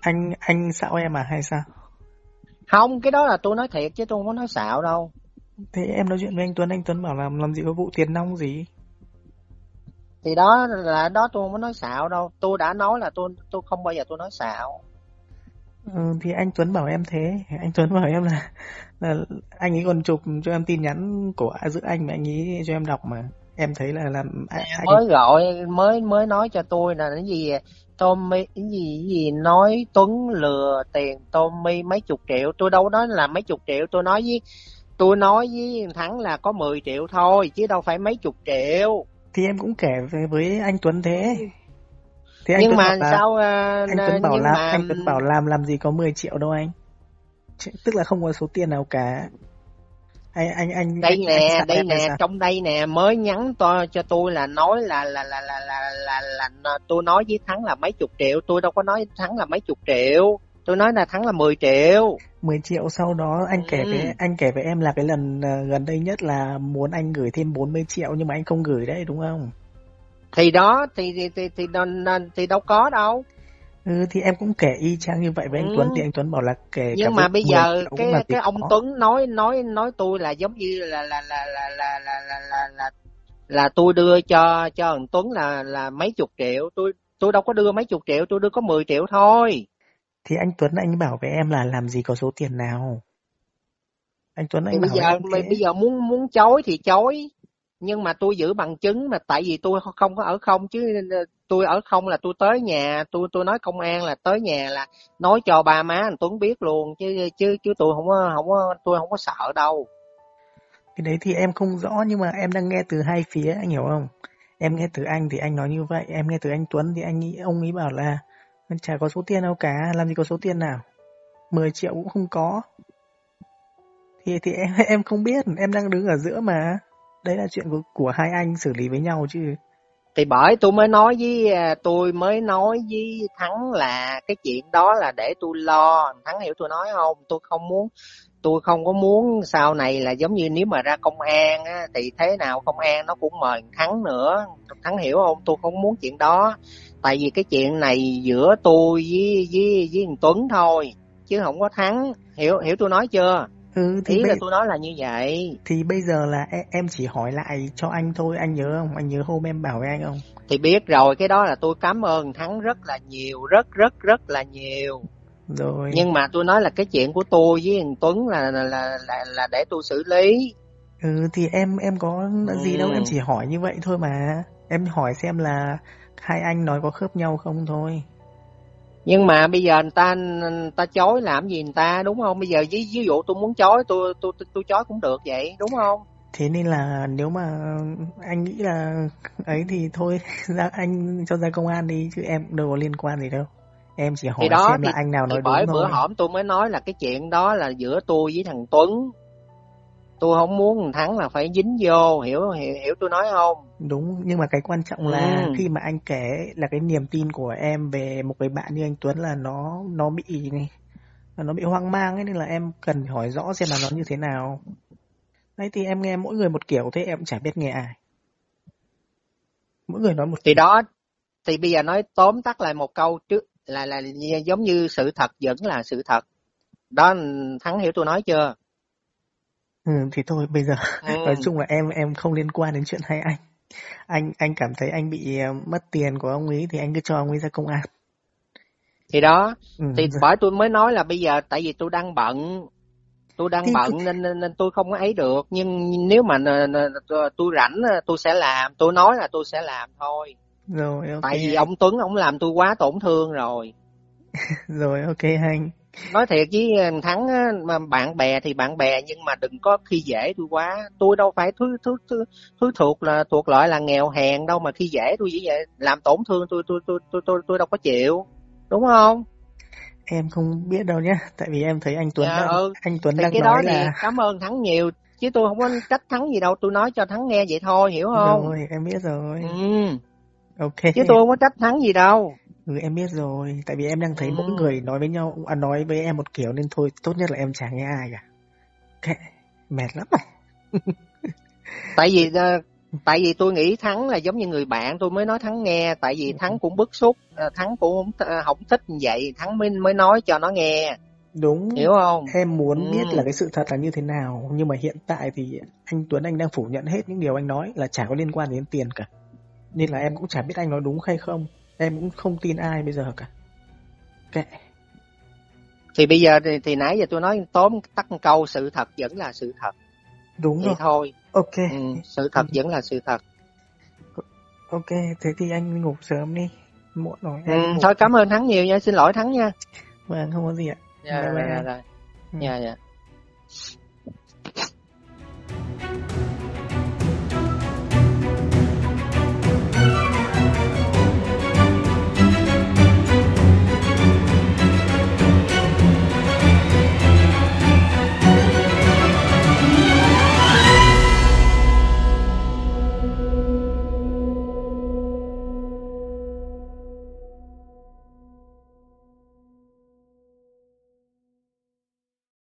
Anh anh xạo em à hay sao? Không cái đó là tôi nói thiệt chứ tôi không có nói xạo đâu. Thế em nói chuyện với anh Tuấn anh Tuấn bảo là làm gì có vụ tiền nong gì? Thì đó là đó tôi không có nói xạo đâu. Tôi đã nói là tôi tôi không bao giờ tôi nói xạo ừ, thì anh Tuấn bảo em thế. Anh Tuấn bảo em là là anh ấy còn chụp cho em tin nhắn của giữa anh và anh ấy cho em đọc mà. Em thấy là làm anh... mới gọi mới mới nói cho tôi là cái gì Tommy cái gì cái gì nói Tuấn lừa tiền Tommy mấy chục triệu. Tôi đâu nói là mấy chục triệu tôi nói với tôi nói với thắng là có 10 triệu thôi chứ đâu phải mấy chục triệu. Thì em cũng kể về với anh Tuấn thế thì anh nhưng mà là, sao uh, anh Tuấn bảo làm mà... anh Tuấn bảo làm làm gì có 10 triệu đâu anh. Tức là không có số tiền nào cả. Anh anh anh đây anh, nè anh đây nè trong đây nè mới nhắn to cho tôi là nói là là là là là là, là, là tôi nói với thắng là mấy chục triệu tôi đâu có nói thắng là mấy chục triệu. Tôi nói là thắng là 10 triệu. 10 triệu sau đó anh kể ừ. với anh kể với em là cái lần uh, gần đây nhất là muốn anh gửi thêm 40 triệu nhưng mà anh không gửi đấy đúng không thì đó thì thì thì thì, thì, thì đâu có đâu Ừ thì em cũng kể y chang như vậy với anh ừ. Tuấn thì anh Tuấn bảo là kể Nhưng mà bây giờ cái cái ông có. Tuấn nói nói nói tôi là giống như là là là là là là là là, là, là tôi đưa cho cho ông Tuấn là là mấy chục triệu, tôi tôi đâu có đưa mấy chục triệu, tôi đưa có 10 triệu thôi. Thì anh Tuấn anh bảo với em là làm gì có số tiền nào. Anh Tuấn anh thì bảo bây giờ bây giờ muốn muốn chối thì chối nhưng mà tôi giữ bằng chứng mà tại vì tôi không có ở không chứ, tôi ở không là tôi tới nhà, tôi tôi nói công an là tới nhà là nói cho ba má anh Tuấn biết luôn, chứ chứ chứ tôi không có không có, tôi không có sợ đâu. Cái đấy thì em không rõ nhưng mà em đang nghe từ hai phía, anh hiểu không? Em nghe từ anh thì anh nói như vậy, em nghe từ anh Tuấn thì anh nghĩ, ông ấy bảo là chả có số tiền đâu cả, làm gì có số tiền nào 10 triệu cũng không có. Thì thì em em không biết, em đang đứng ở giữa mà đấy là chuyện của, của hai anh xử lý với nhau chứ. Thì bởi tôi mới nói với à, tôi mới nói với thắng là cái chuyện đó là để tôi lo. Thắng hiểu tôi nói không? Tôi không muốn tôi không có muốn sau này là giống như nếu mà ra công an á, thì thế nào công an nó cũng mời thắng nữa. Thắng hiểu không? Tôi không muốn chuyện đó. Tại vì cái chuyện này giữa tôi với với với tuấn thôi chứ không có thắng. Hiểu hiểu tôi nói chưa? Ừ, thì ý bây... là tôi nói là như vậy. thì bây giờ là em, em chỉ hỏi lại cho anh thôi anh nhớ không? Anh nhớ hôm em bảo với anh không? Thì biết rồi cái đó là tôi cảm ơn thắng rất là nhiều rất rất rất là nhiều. Rồi. Nhưng mà tôi nói là cái chuyện của tôi với thằng tuấn là là là là, là để tôi xử lý. Ừ thì em em có gì ừ. đâu em chỉ hỏi như vậy thôi mà. Em hỏi xem là hai anh nói có khớp nhau không thôi nhưng mà bây giờ người ta người ta chối làm gì người ta đúng không? Bây giờ ví, ví dụ tôi muốn chối tôi tôi tôi, tôi chối cũng được vậy đúng không? Thế nên là nếu mà anh nghĩ là ấy thì thôi ra anh cho ra công an đi chứ em đâu có liên quan gì đâu. Em chỉ hỏi đó, xem thì, là anh nào nói đúng bởi bữa hổm tôi mới nói là cái chuyện đó là giữa tôi với thằng Tuấn tôi không muốn thắng là phải dính vô hiểu hiểu, hiểu tôi nói không? Đúng nhưng mà cái quan trọng là ừ. khi mà anh kể là cái niềm tin của em về một cái bạn như anh Tuấn là nó nó bị này nó bị hoang mang ấy nên là em cần hỏi rõ xem là nó như thế nào. Đấy thì em nghe mỗi người một kiểu thế em cũng chả biết nghe ai. Mỗi người nói một thì đó thì bây giờ nói tóm tắt lại một câu trước là là giống như sự thật vẫn là sự thật. Đó thắng hiểu tôi nói chưa Ừ, thì thôi bây giờ ừ. nói chung là em em không liên quan đến chuyện hai anh. Anh anh cảm thấy anh bị ờ, mất tiền của ông ấy thì anh cứ cho ông ấy ra công an. Thì đó, ừ. thì bởi tôi mới nói là bây giờ tại vì tôi đang bận tôi đang thì, bận nên, nên nên tôi không có ấy được nhưng nếu mà tôi rảnh tôi sẽ làm tôi nói là tôi sẽ làm thôi rồi okay. tại vì ông Tuấn ông làm tôi quá tổn thương rồi rồi ok anh nói thiệt với thắng mà bạn bè thì bạn bè nhưng mà đừng có khi dễ tôi quá. Tôi đâu phải thứ thứ thứ thứ thuộc là thuộc loại là nghèo hèn đâu mà khi dễ tôi chỉ vậy làm tổn thương tôi tôi tôi tôi tôi tôi đâu có chịu. Đúng không? Em không biết đâu nhá tại vì em thấy anh Tuấn dạ, đang, ừ. anh Tuấn thì đang cái nói đó là thì cảm ơn thắng nhiều chứ tôi không có trách thắng gì đâu tôi nói cho thắng nghe vậy thôi hiểu không? Rồi em biết rồi. Ừ. ok. Chứ tôi không có trách thắng gì đâu ừ em biết rồi. Tại vì em đang thấy Ừ. mỗi người nói với nhau à, nói với em một kiểu nên thôi tốt nhất là em chẳng nghe ai cả. Kệ, mệt lắm à. Tại vì ờ, tại vì tôi nghĩ thắng là giống như người bạn tôi mới nói thắng nghe tại vì thắng cũng bức xúc ờ, thắng cũng không, th- không thích như vậy thắng mới mới nói cho nó nghe. Đúng. Hiểu không? Em muốn biết Ừ. là cái sự thật là như thế nào nhưng mà hiện tại thì anh Tuấn anh đang phủ nhận hết những điều anh nói là chả có liên quan đến tiền cả. Nên là em cũng chả biết anh nói đúng hay không em cũng không tin ai bây giờ cả. Kệ. thì bây giờ thì, thì nãy giờ tôi nói tóm tắt câu sự thật vẫn là sự thật. Đúng vậy rồi. thôi. Ok. Ừ, sự thật vẫn là sự thật. Ok thế thì anh ngủ sớm đi. Muộn rồi ừ, ngủ. thôi cảm ơn thắng nhiều nha. Xin lỗi thắng nha. Vâng không có gì ạ. Dạ dạ anh. dạ. Ừ. dạ dạ